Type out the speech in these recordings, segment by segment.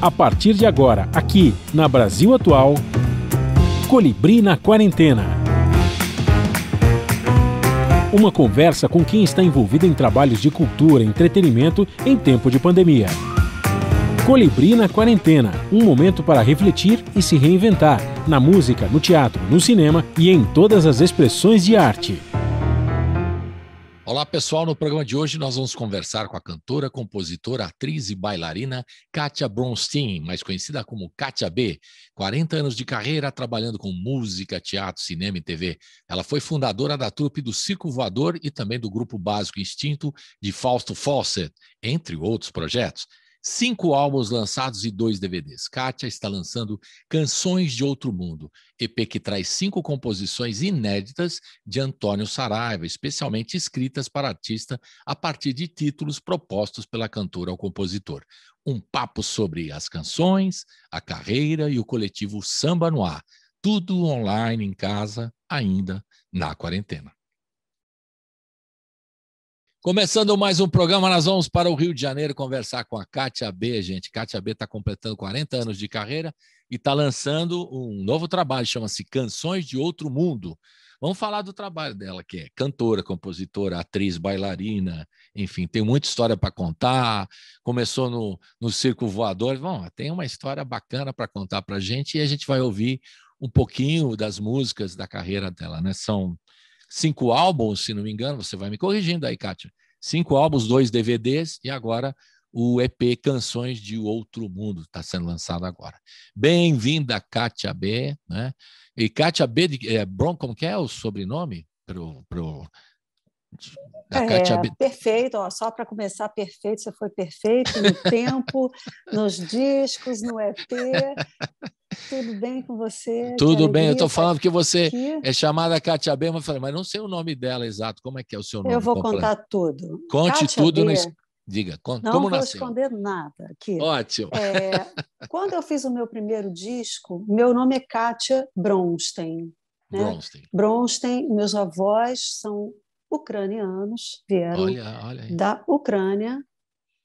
A partir de agora, aqui na Brasil Atual, Colibri na Quarentena. Uma conversa com quem está envolvido em trabalhos de cultura e entretenimento em tempo de pandemia. Colibri na Quarentena um momento para refletir e se reinventar na música, no teatro, no cinema e em todas as expressões de arte. Olá, pessoal. No programa de hoje nós vamos conversar com a cantora, compositora, atriz e bailarina Katia Bronstein, mais conhecida como Katia B. 40 anos de carreira trabalhando com música, teatro, cinema e TV. Ela foi fundadora da trupe do Circo Voador e também do grupo básico Instinto de Fausto Fawcett, entre outros projetos cinco álbuns lançados e dois DVDs. Kátia está lançando Canções de Outro Mundo, EP que traz cinco composições inéditas de Antônio Saraiva, especialmente escritas para artista a partir de títulos propostos pela cantora ao compositor. Um papo sobre as canções, a carreira e o coletivo Samba no Ar. Tudo online em casa, ainda na quarentena. Começando mais um programa, nós vamos para o Rio de Janeiro conversar com a Kátia B, gente. Kátia B está completando 40 anos de carreira e está lançando um novo trabalho, chama-se Canções de Outro Mundo. Vamos falar do trabalho dela, que é cantora, compositora, atriz, bailarina, enfim, tem muita história para contar. Começou no, no Circo Voador. Bom, tem uma história bacana para contar para a gente e a gente vai ouvir um pouquinho das músicas da carreira dela, né? São cinco álbuns, se não me engano, você vai me corrigindo aí, Kátia. Cinco álbuns, dois DVDs e agora o EP Canções de Outro Mundo está sendo lançado agora. Bem-vinda, Kátia B, né? E Kátia B, de, é, Bron, como que é o sobrenome? Pro, pro, da é, B. Perfeito, ó, só para começar, perfeito, você foi perfeito no tempo, nos discos, no EP. Tudo bem com você? Tudo bem, eu estou falando que você aqui. é chamada Kátia B, mas, falei, mas não sei o nome dela exato. Como é que é o seu nome? Eu vou completo? contar tudo. Conte Kátia tudo. B, no... Diga, como não como vou nasceu? esconder nada aqui. Ótimo. É, quando eu fiz o meu primeiro disco, meu nome é Kátia Bronstein. Né? Bronstein. Bronstein, meus avós são ucranianos, vieram olha, olha da Ucrânia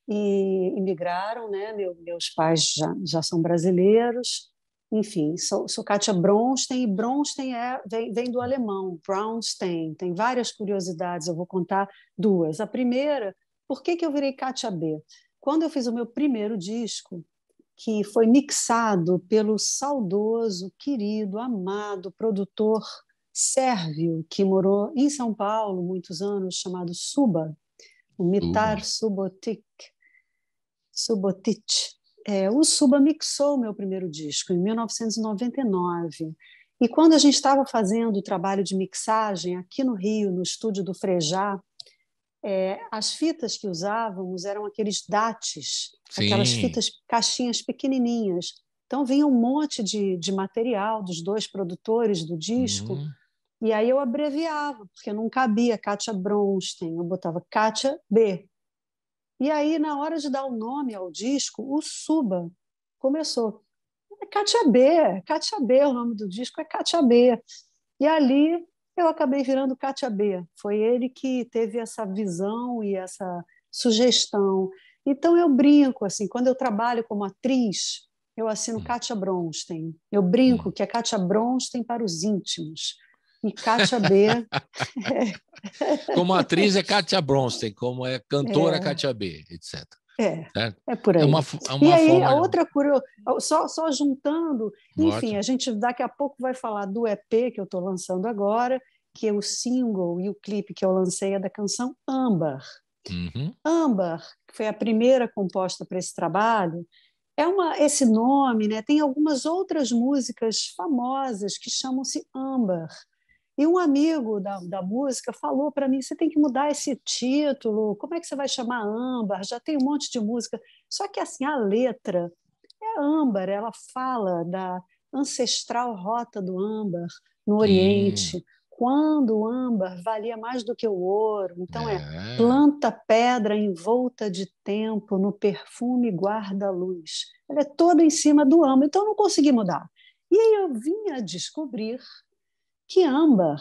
e imigraram, né? Meu, meus pais já, já são brasileiros enfim, sou, sou Kátia Bronstein, e Bronstein é, vem, vem do alemão, Brownstein, tem várias curiosidades, eu vou contar duas. A primeira, por que, que eu virei Kátia B? Quando eu fiz o meu primeiro disco, que foi mixado pelo saudoso, querido, amado produtor sérvio, que morou em São Paulo muitos anos, chamado Suba, o Mitar Subotic, Subotic, é, o Suba mixou o meu primeiro disco em 1999. E quando a gente estava fazendo o trabalho de mixagem aqui no Rio, no estúdio do Frejá, é, as fitas que usávamos eram aqueles dates, Sim. aquelas fitas, caixinhas pequenininhas. Então vinha um monte de, de material dos dois produtores do disco. Uhum. E aí eu abreviava, porque não cabia Kátia Bronstein, eu botava Kátia B. E aí, na hora de dar o nome ao disco, o Suba começou. É Katia B, Katia B, o nome do disco é Katia B. E ali eu acabei virando Katia B. Foi ele que teve essa visão e essa sugestão. Então eu brinco assim, quando eu trabalho como atriz, eu assino hum. Katia Bronstein. Eu brinco hum. que é Katia Bronstein para os íntimos. E Kátia B. como atriz é Kátia Bronstein, como é cantora é. Kátia B, etc. É, certo? é por aí. É uma, é uma e aí, forma... a outra curiosidade, só, só juntando, enfim, Ótimo. a gente daqui a pouco vai falar do EP que eu estou lançando agora, que é o single e o clipe que eu lancei é da canção Amber. Uhum. Amber, que foi a primeira composta para esse trabalho, é uma, esse nome, né? Tem algumas outras músicas famosas que chamam-se Amber. E um amigo da, da música falou para mim: você tem que mudar esse título, como é que você vai chamar âmbar? Já tem um monte de música. Só que assim, a letra é âmbar, ela fala da ancestral rota do âmbar no Oriente. Hum. Quando o âmbar valia mais do que o ouro. Então é, é planta pedra envolta de tempo, no perfume guarda luz. Ela é toda em cima do âmbar. Então eu não consegui mudar. E aí eu vinha descobrir que Amber,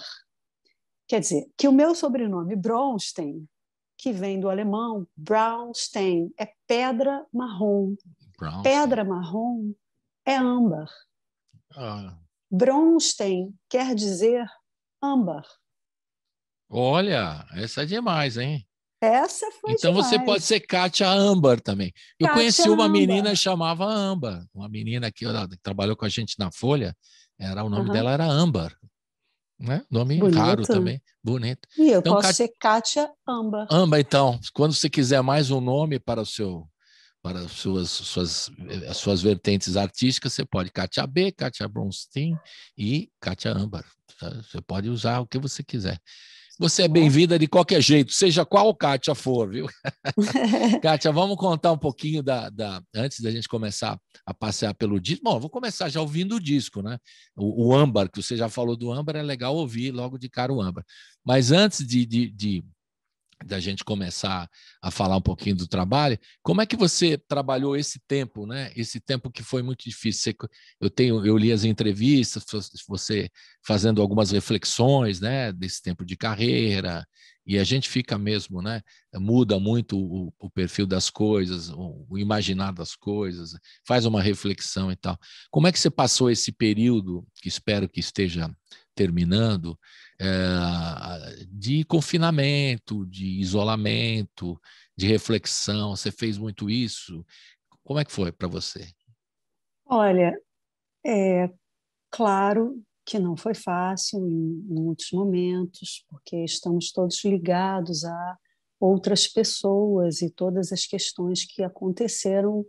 quer dizer, que o meu sobrenome Bronstein, que vem do alemão Braunstein, é pedra marrom. Brownstein. Pedra marrom é âmbar. Ah. Bronstein quer dizer âmbar. Olha, essa é demais, hein? Essa foi Então demais. você pode ser Kátia Âmbar também. Eu Kátia conheci uma menina que chamava Âmbar, uma menina que, que, trabalhou com a gente na Folha, era o nome uhum. dela era Âmbar. Né? Nome Bonito. raro também, bonito. E eu então, posso ser Kátia Âmbar. Âmbar, então, quando você quiser mais um nome para o seu para suas, suas, as suas vertentes artísticas, você pode Kátia B, Kátia Bronstein e Kátia Âmbar. Tá? Você pode usar o que você quiser. Você é bem-vinda de qualquer jeito, seja qual Kátia for, viu? Kátia, vamos contar um pouquinho da, da, Antes da gente começar a passear pelo disco. Bom, vou começar já ouvindo o disco, né? O, o âmbar, que você já falou do âmbar, é legal ouvir logo de cara o âmbar. Mas antes de, de, de da gente começar a falar um pouquinho do trabalho, como é que você trabalhou esse tempo, né? Esse tempo que foi muito difícil. eu tenho, eu li as entrevistas, você fazendo algumas reflexões, né? Desse tempo de carreira e a gente fica mesmo, né? Muda muito o, o perfil das coisas, o, o, imaginar das coisas, faz uma reflexão e tal. Como é que você passou esse período que espero que esteja terminando? É, de confinamento, de isolamento, de reflexão. Você fez muito isso? Como é que foi para você? Olha, é claro que não foi fácil em muitos momentos, porque estamos todos ligados a outras pessoas e todas as questões que aconteceram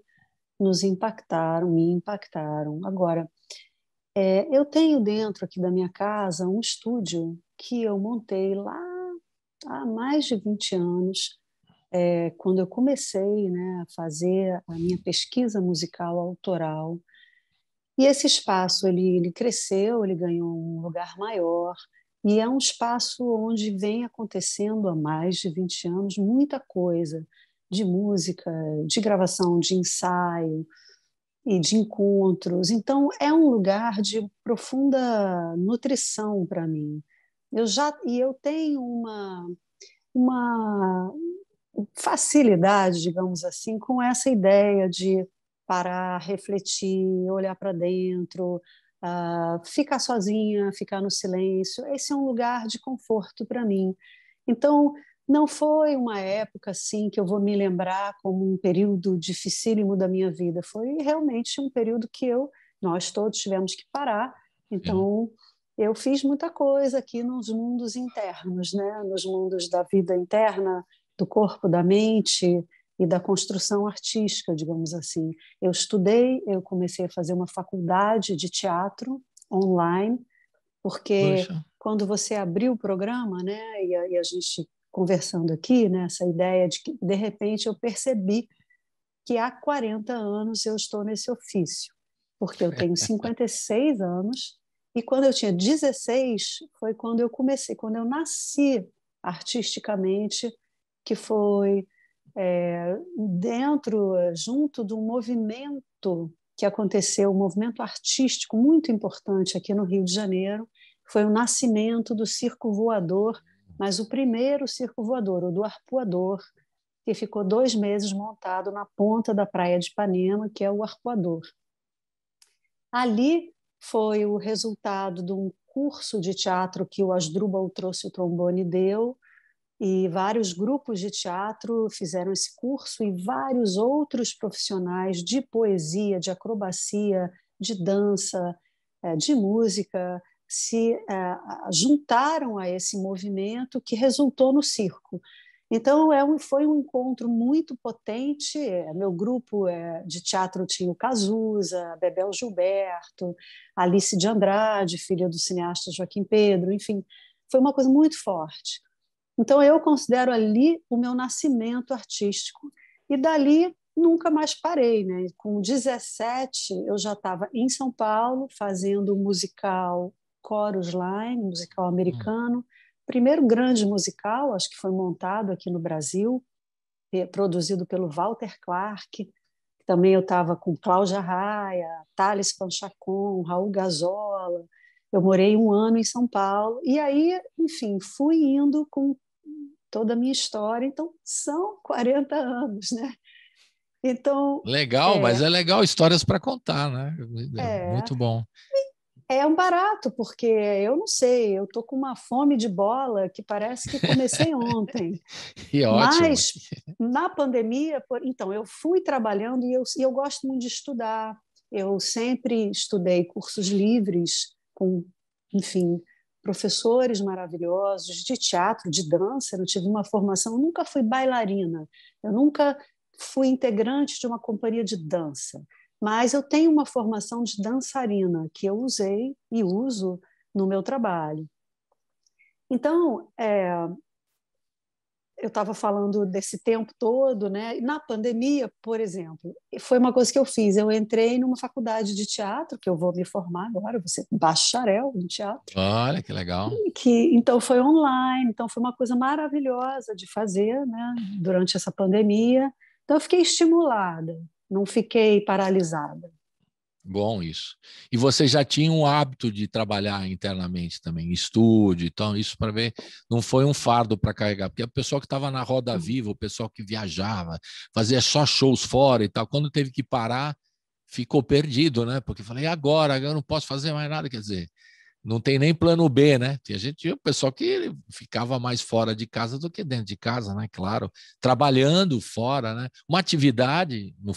nos impactaram, me impactaram. Agora, é, eu tenho dentro aqui da minha casa um estúdio que eu montei lá há mais de 20 anos, é, quando eu comecei né, a fazer a minha pesquisa musical autoral. E esse espaço ele, ele cresceu, ele ganhou um lugar maior, e é um espaço onde vem acontecendo há mais de 20 anos muita coisa de música, de gravação, de ensaio, e de encontros. Então, é um lugar de profunda nutrição para mim. Eu já e eu tenho uma uma facilidade, digamos assim, com essa ideia de parar, refletir, olhar para dentro, uh, ficar sozinha, ficar no silêncio. Esse é um lugar de conforto para mim. Então, não foi uma época assim que eu vou me lembrar como um período dificílimo da minha vida. Foi realmente um período que eu, nós todos tivemos que parar. Então, eu fiz muita coisa aqui nos mundos internos, né? Nos mundos da vida interna, do corpo, da mente e da construção artística, digamos assim. Eu estudei, eu comecei a fazer uma faculdade de teatro online, porque Poxa. quando você abriu o programa, né, e a, e a gente conversando aqui, né, essa ideia de que, de repente, eu percebi que há 40 anos eu estou nesse ofício, porque eu tenho 56 anos e quando eu tinha 16 foi quando eu comecei, quando eu nasci artisticamente, que foi é, dentro, junto de um movimento que aconteceu, um movimento artístico muito importante aqui no Rio de Janeiro, foi o nascimento do Circo Voador mas o primeiro circo voador, o do arpoador, que ficou dois meses montado na ponta da praia de Ipanema, que é o arpoador. Ali foi o resultado de um curso de teatro que o Asdrubal trouxe o trombone e deu, e vários grupos de teatro fizeram esse curso e vários outros profissionais de poesia, de acrobacia, de dança, eh, de música, se uh, juntaram a esse movimento que resultou no circo. Então, é um, foi um encontro muito potente. Meu grupo é, de teatro tinha o Cazuza, Bebel Gilberto, Alice de Andrade, filha do cineasta Joaquim Pedro, enfim, foi uma coisa muito forte. Então, eu considero ali o meu nascimento artístico. E dali nunca mais parei. Né? Com 17, eu já estava em São Paulo fazendo um musical Chorus Line, musical americano. Primeiro grande musical, acho que foi montado aqui no Brasil, produzido pelo Walter Clark. Também eu estava com Cláudia Raia, Thales Panchacon, Raul Gazola. Eu morei um ano em São Paulo. E aí, enfim, fui indo com toda a minha história. Então, são 40 anos, né? Então. Legal, é... mas é legal histórias para contar, né? É... Muito bom. É um barato, porque eu não sei, eu tô com uma fome de bola que parece que comecei ontem. e ótimo. Mas na pandemia, por... então, eu fui trabalhando e eu, e eu gosto muito de estudar. Eu sempre estudei cursos livres com, enfim, professores maravilhosos de teatro, de dança. Eu tive uma formação, eu nunca fui bailarina, eu nunca fui integrante de uma companhia de dança, mas eu tenho uma formação de dançarina que eu usei e uso no meu trabalho. Então, é, eu estava falando desse tempo todo, né? Na pandemia, por exemplo, foi uma coisa que eu fiz. Eu entrei numa faculdade de teatro, que eu vou me formar agora, vou ser bacharel em teatro. Olha que legal. Que então foi online, então foi uma coisa maravilhosa de fazer, né? Durante essa pandemia, então eu fiquei estimulada, não fiquei paralisada. Bom isso. E você já tinha um hábito de trabalhar internamente também, estúdio, então isso para ver não foi um fardo para carregar, porque o pessoal que estava na roda viva, o pessoal que viajava, fazia só shows fora e tal, quando teve que parar, ficou perdido, né? Porque falei, agora, eu não posso fazer mais nada, quer dizer, não tem nem plano B, né? Tinha gente, o pessoal que ficava mais fora de casa do que dentro de casa, né? Claro, trabalhando fora, né? Uma atividade no,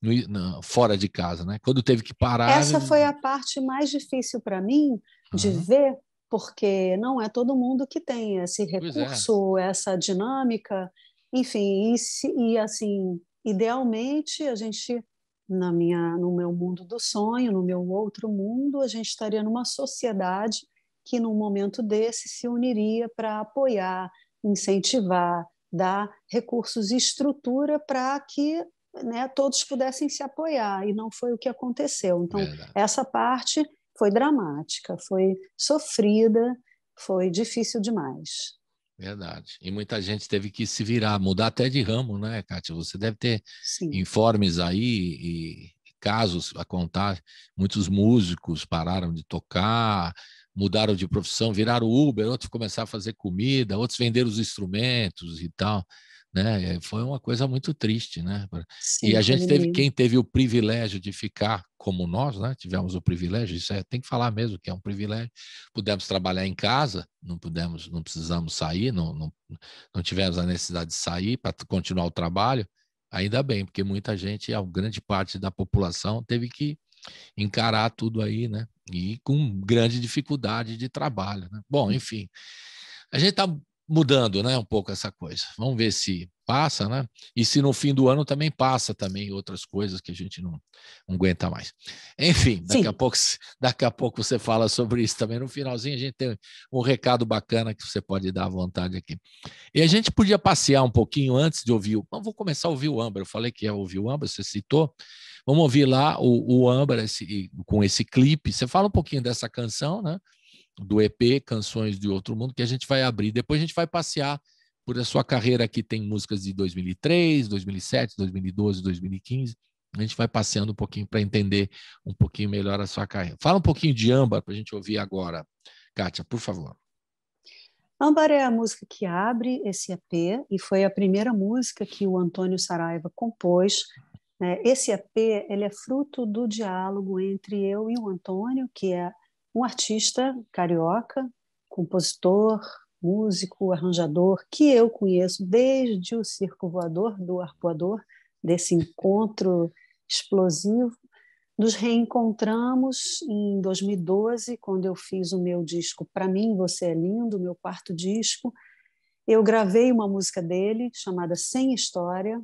no, no, fora de casa, né? Quando teve que parar. Essa foi a parte mais difícil para mim de uhum. ver, porque não é todo mundo que tem esse é. recurso, é. essa dinâmica, enfim, e, e assim, idealmente a gente na minha, no meu mundo do sonho, no meu outro mundo, a gente estaria numa sociedade que, num momento desse, se uniria para apoiar, incentivar, dar recursos e estrutura para que né, todos pudessem se apoiar, e não foi o que aconteceu. Então, Verdade. essa parte foi dramática, foi sofrida, foi difícil demais. Verdade. E muita gente teve que se virar, mudar até de ramo, né, Kátia? Você deve ter Sim. informes aí e casos a contar. Muitos músicos pararam de tocar, mudaram de profissão, viraram Uber, outros começaram a fazer comida, outros venderam os instrumentos e tal né? Foi uma coisa muito triste, né? Sim, e a gente teve, quem teve o privilégio de ficar como nós, né? Tivemos o privilégio, isso é, tem que falar mesmo que é um privilégio. Pudemos trabalhar em casa, não pudemos, não precisamos sair, não, não, não tivemos a necessidade de sair para continuar o trabalho. Ainda bem, porque muita gente, a grande parte da população teve que encarar tudo aí, né? E com grande dificuldade de trabalho. Né? Bom, enfim, a gente está mudando, né, um pouco essa coisa. Vamos ver se passa, né? E se no fim do ano também passa também outras coisas que a gente não, não aguenta mais. Enfim, daqui Sim. a pouco daqui a pouco você fala sobre isso também no finalzinho a gente tem um recado bacana que você pode dar à vontade aqui. E a gente podia passear um pouquinho antes de ouvir o, vou começar a ouvir o Amber. Eu falei que ia ouvir o Amber, você citou. Vamos ouvir lá o, o Amber esse, com esse clipe. Você fala um pouquinho dessa canção, né? Do EP Canções de Outro Mundo, que a gente vai abrir. Depois a gente vai passear por a sua carreira que tem músicas de 2003, 2007, 2012, 2015. A gente vai passeando um pouquinho para entender um pouquinho melhor a sua carreira. Fala um pouquinho de Âmbar para a gente ouvir agora, Kátia, por favor. Âmbar é a música que abre esse EP e foi a primeira música que o Antônio Saraiva compôs. Né? Esse EP ele é fruto do diálogo entre eu e o Antônio, que é um artista carioca, compositor, músico, arranjador, que eu conheço desde o Circo Voador, do Arpoador, desse encontro explosivo. Nos reencontramos em 2012, quando eu fiz o meu disco Para Mim Você é Lindo, meu quarto disco. Eu gravei uma música dele chamada Sem História,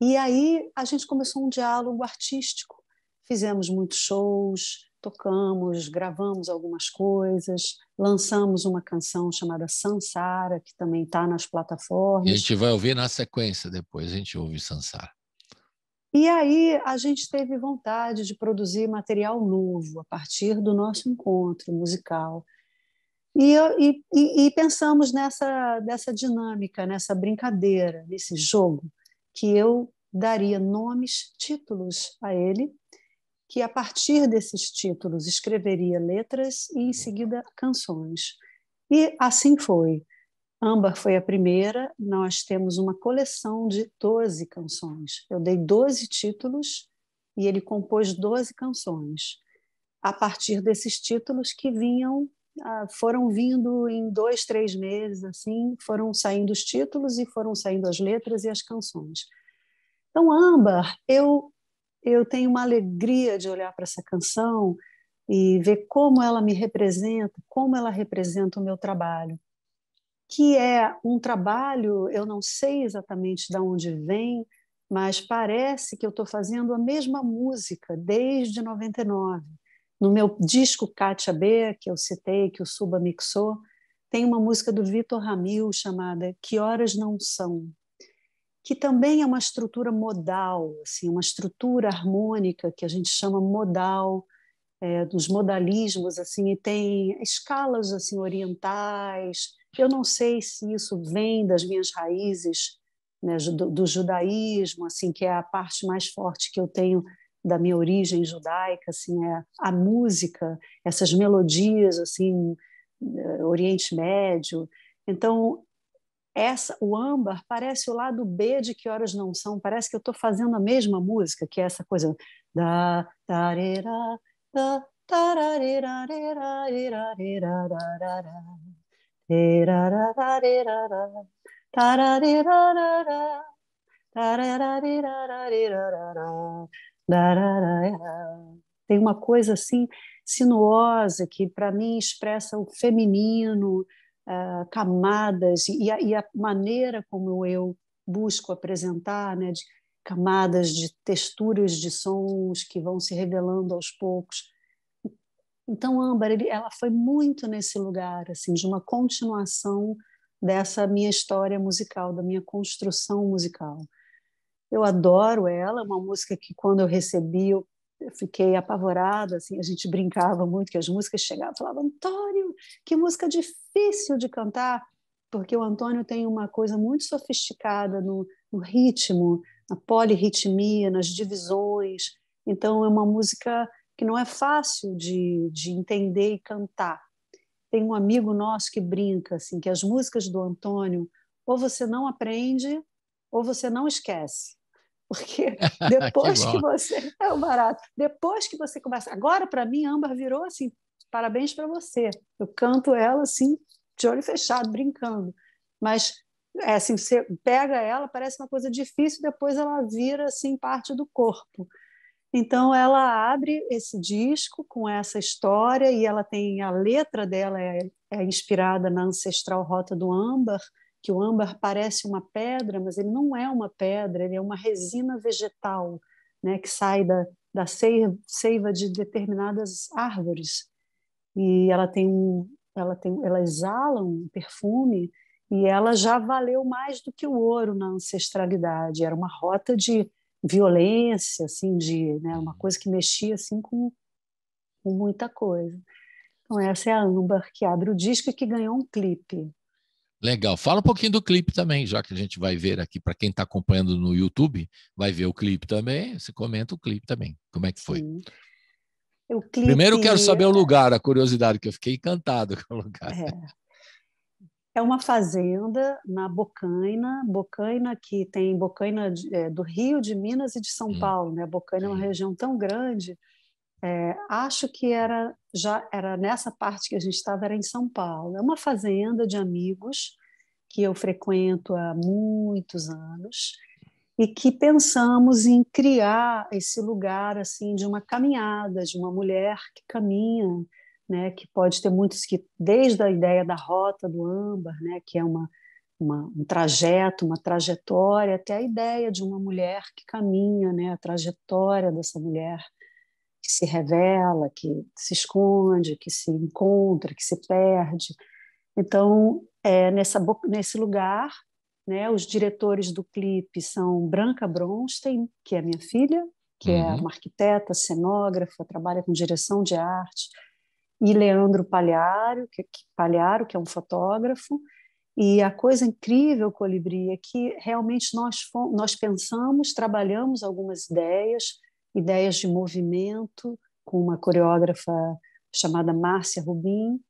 e aí a gente começou um diálogo artístico. Fizemos muitos shows, tocamos, gravamos algumas coisas, lançamos uma canção chamada Sansara, que também está nas plataformas. E a gente vai ouvir na sequência depois, a gente ouve Sansara. E aí a gente teve vontade de produzir material novo a partir do nosso encontro musical. E, e, e pensamos nessa, nessa dinâmica, nessa brincadeira, nesse jogo, que eu daria nomes, títulos a ele, que a partir desses títulos escreveria letras e em seguida canções. E assim foi. Âmbar foi a primeira, nós temos uma coleção de 12 canções. Eu dei 12 títulos e ele compôs 12 canções. A partir desses títulos que vinham, ah, foram vindo em dois, três meses, assim, foram saindo os títulos e foram saindo as letras e as canções. Então, Âmbar, eu, eu tenho uma alegria de olhar para essa canção e ver como ela me representa, como ela representa o meu trabalho que é um trabalho, eu não sei exatamente de onde vem, mas parece que eu estou fazendo a mesma música desde 99. No meu disco Katia B, que eu citei, que o Suba mixou, tem uma música do Vitor Ramil chamada Que Horas Não São, que também é uma estrutura modal, assim, uma estrutura harmônica que a gente chama modal, é, dos modalismos, assim, e tem escalas assim orientais, eu não sei se isso vem das minhas raízes né, do, do, judaísmo, assim, que é a parte mais forte que eu tenho da minha origem judaica, assim, é a música, essas melodias, assim, eh, Oriente Médio. Então, essa, o âmbar parece o lado B de que horas não são. Parece que eu estou fazendo a mesma música, que é essa coisa da da da tem uma coisa assim sinuosa que para mim expressa o feminino, uh, camadas e a, e a, maneira como eu busco apresentar, né, de camadas de texturas de sons que vão se revelando aos poucos então, Âmbar, ele, ela foi muito nesse lugar, assim, de uma continuação dessa minha história musical, da minha construção musical. Eu adoro ela, uma música que quando eu recebi eu fiquei apavorada, assim, a gente brincava muito que as músicas chegavam, falava Antônio, que música difícil de cantar, porque o Antônio tem uma coisa muito sofisticada no, no ritmo, na polirritmia, nas divisões. Então é uma música que não é fácil de, de entender e cantar. Tem um amigo nosso que brinca assim que as músicas do Antônio ou você não aprende ou você não esquece. Porque depois que, que, você é o barato, depois que você começa, agora para mim Âmbar virou assim, parabéns para você. Eu canto ela assim de olho fechado, brincando. Mas é assim, você pega ela, parece uma coisa difícil, depois ela vira assim parte do corpo. Então ela abre esse disco com essa história e ela tem a letra dela é, é, inspirada na ancestral rota do âmbar, que o âmbar parece uma pedra, mas ele não é uma pedra, ele é uma resina vegetal, né, que sai da, da seiva, de determinadas árvores. E ela tem um, ela tem, ela exala um perfume e ela já valeu mais do que o ouro na ancestralidade. Era uma rota de violência, assim, de né, uma coisa que mexia assim com, com muita coisa. Então essa é a Âmbar que abre o disco e que ganhou um clipe. Legal. Fala um pouquinho do clipe também, já que a gente vai ver aqui para quem está acompanhando no YouTube, vai ver o clipe também. Você comenta o clipe também. Como é que foi? Clipe... Primeiro quero saber o lugar, a curiosidade, que eu fiquei encantado com o lugar. É. É uma fazenda na Bocaina, Bocaina que tem Bocaina é, do Rio, de Minas e de São hum. Paulo. Né? Bocaina é uma região tão grande. É, acho que era já era nessa parte que a gente estava era em São Paulo. É uma fazenda de amigos que eu frequento há muitos anos e que pensamos em criar esse lugar assim de uma caminhada, de uma mulher que caminha né, que pode ter muitos que, desde a ideia da rota do âmbar, né, que é uma, uma, um trajeto, uma trajetória, até a ideia de uma mulher que caminha, né, a trajetória dessa mulher que se revela, que se esconde, que se encontra, que se perde. Então, é, nessa, nesse lugar, né, os diretores do clipe são Branca Bronstein, que é minha filha, que é uhum. é uma arquiteta, cenógrafa, trabalha com direção de arte, e Leandro Palharo, que, Palharo, que é um fotógrafo. E a coisa incrível, Colibri, é que realmente nós, nós pensamos, trabalhamos algumas ideias, ideias de movimento, com uma coreógrafa chamada Márcia Rubim,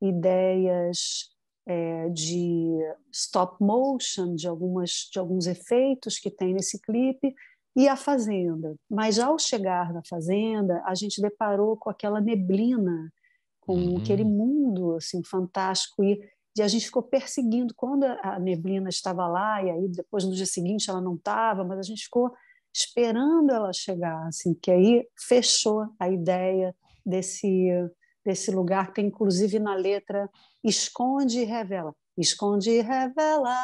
ideias é, de stop motion, de, algumas, de alguns efeitos que tem nesse clipe, e a fazenda. Mas ao chegar na fazenda, a gente deparou com aquela neblina, com uhum. aquele mundo assim fantástico e, e, a gente ficou perseguindo quando a neblina estava lá e aí depois no dia seguinte ela não estava, mas a gente ficou esperando ela chegar, assim, que aí fechou a ideia desse desse lugar que inclusive na letra esconde e revela, esconde e revela.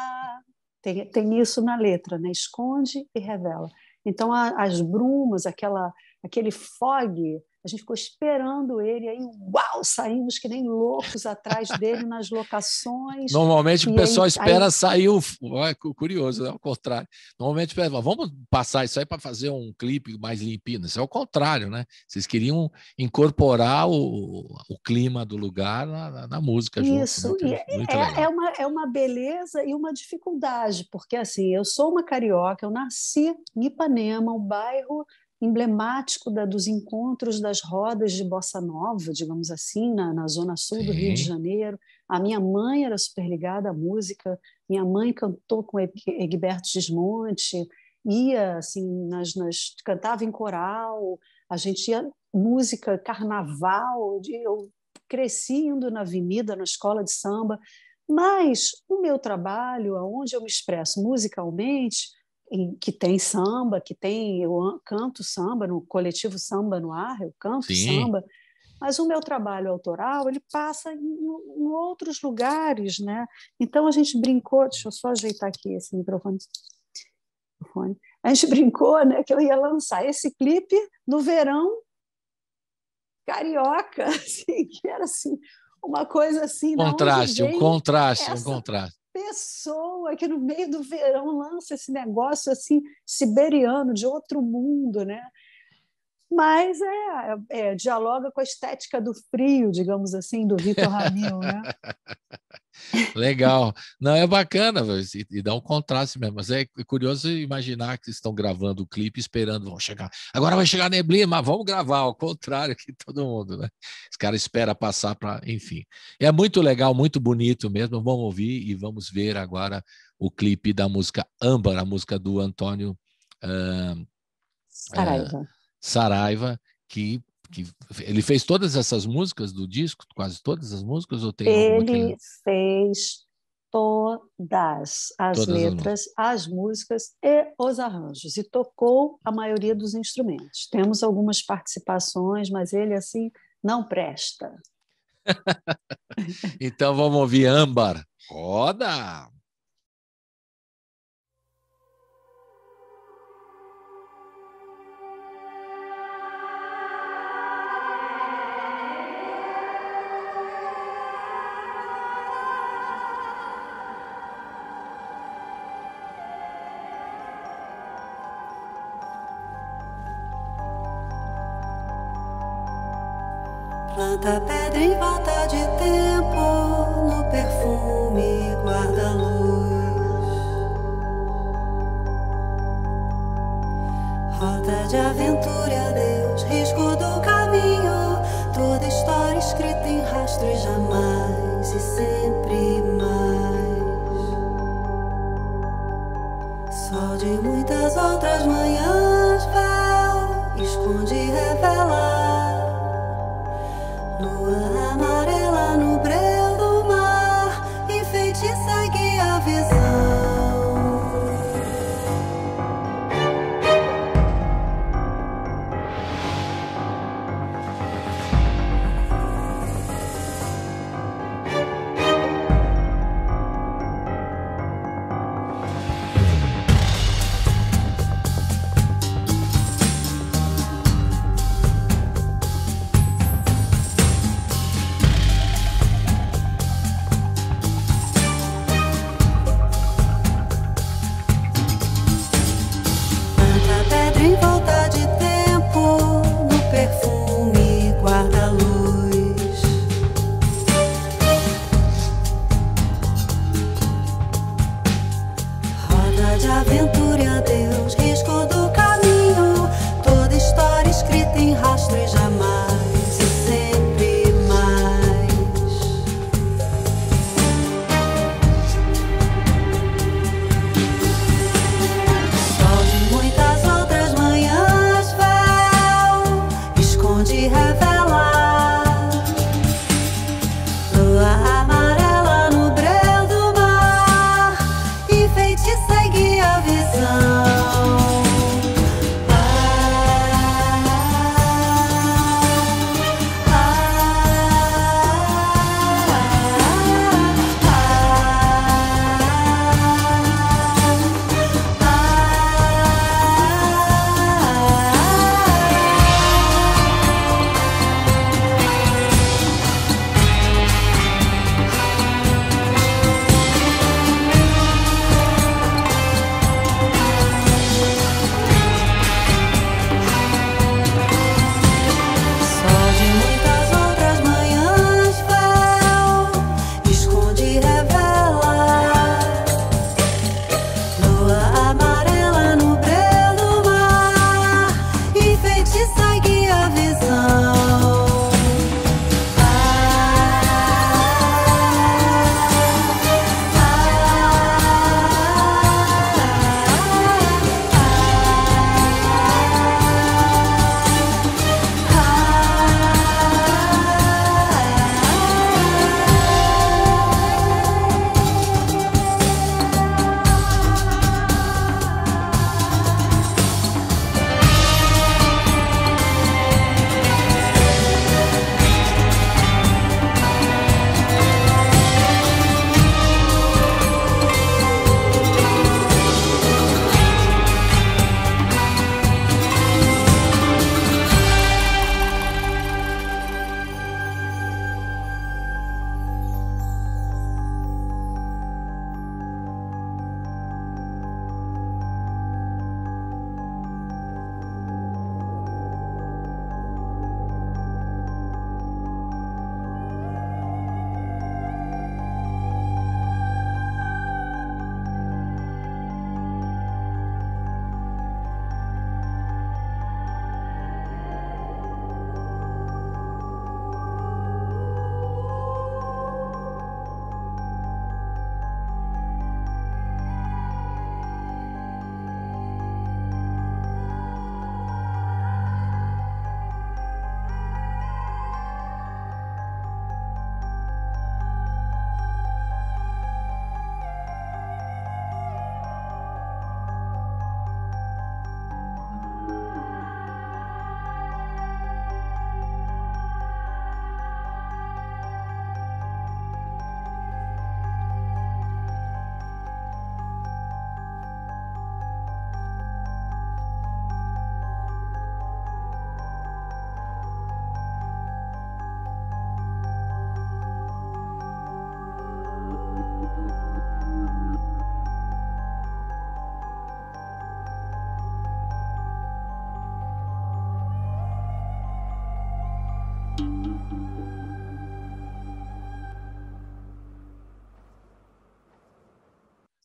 Tem, tem isso na letra, né? Esconde e revela. Então, a, as brumas, aquela, aquele fog, a gente ficou esperando ele, aí, uau, saímos que nem loucos atrás dele nas locações. Normalmente o pessoal aí, espera aí... sair o. É curioso, é o contrário. Normalmente espera, vamos passar isso aí para fazer um clipe mais limpinho. Isso é o contrário, né? Vocês queriam incorporar o, o clima do lugar na, na música. Isso, junto, muito, muito é, é, uma, é uma beleza e uma dificuldade, porque assim, eu sou uma carioca, eu nasci em Ipanema, um bairro emblemático da, dos encontros das rodas de bossa nova, digamos assim, na, na zona sul Sim. do Rio de Janeiro. A minha mãe era super ligada à música. Minha mãe cantou com Egberto Gismonte, ia assim nas, nas cantava em coral. A gente ia música carnaval. Eu cresci indo na avenida, na escola de samba. Mas o meu trabalho, aonde eu me expresso musicalmente, que tem samba, que tem eu canto samba no coletivo Samba no Ar, eu canto Sim. samba, mas o meu trabalho autoral ele passa em, em, outros lugares, né? Então a gente brincou, deixa eu só ajeitar aqui esse microfone. A gente brincou, né, que eu ia lançar esse clipe no verão carioca, assim, que era assim uma coisa assim. Contraste, um contraste, um contraste pessoa que no meio do verão lança esse negócio assim siberiano de outro mundo, né? Mas é, é dialoga com a estética do frio, digamos assim, do Vitor Ramil, né? Legal. Não, é bacana e, e, dá um contraste mesmo. Mas é curioso imaginar que estão gravando o clipe esperando, vão chegar. Agora vai chegar a neblina, mas vamos gravar, ao contrário que todo mundo, né? Os caras esperam passar para. Enfim. É muito legal, muito bonito mesmo. Vamos ouvir e vamos ver agora o clipe da música Âmbar, a música do Antônio uh, Saraiva. Uh, Saraiva, que que ele fez todas essas músicas do disco, quase todas as músicas, ou tem Ele fez todas as todas letras, as, as, músicas e os arranjos e tocou a maioria dos instrumentos. Temos algumas participações, mas ele assim não presta. então vamos ouvir Âmbar. Roda! Planta pedra em volta de tempo, no perfume guarda luz. Rota de aventura, Deus, risco do caminho. Toda história escrita em rastros, jamais e sempre mais. Sol de muitas outras manhãs, véu, esconde e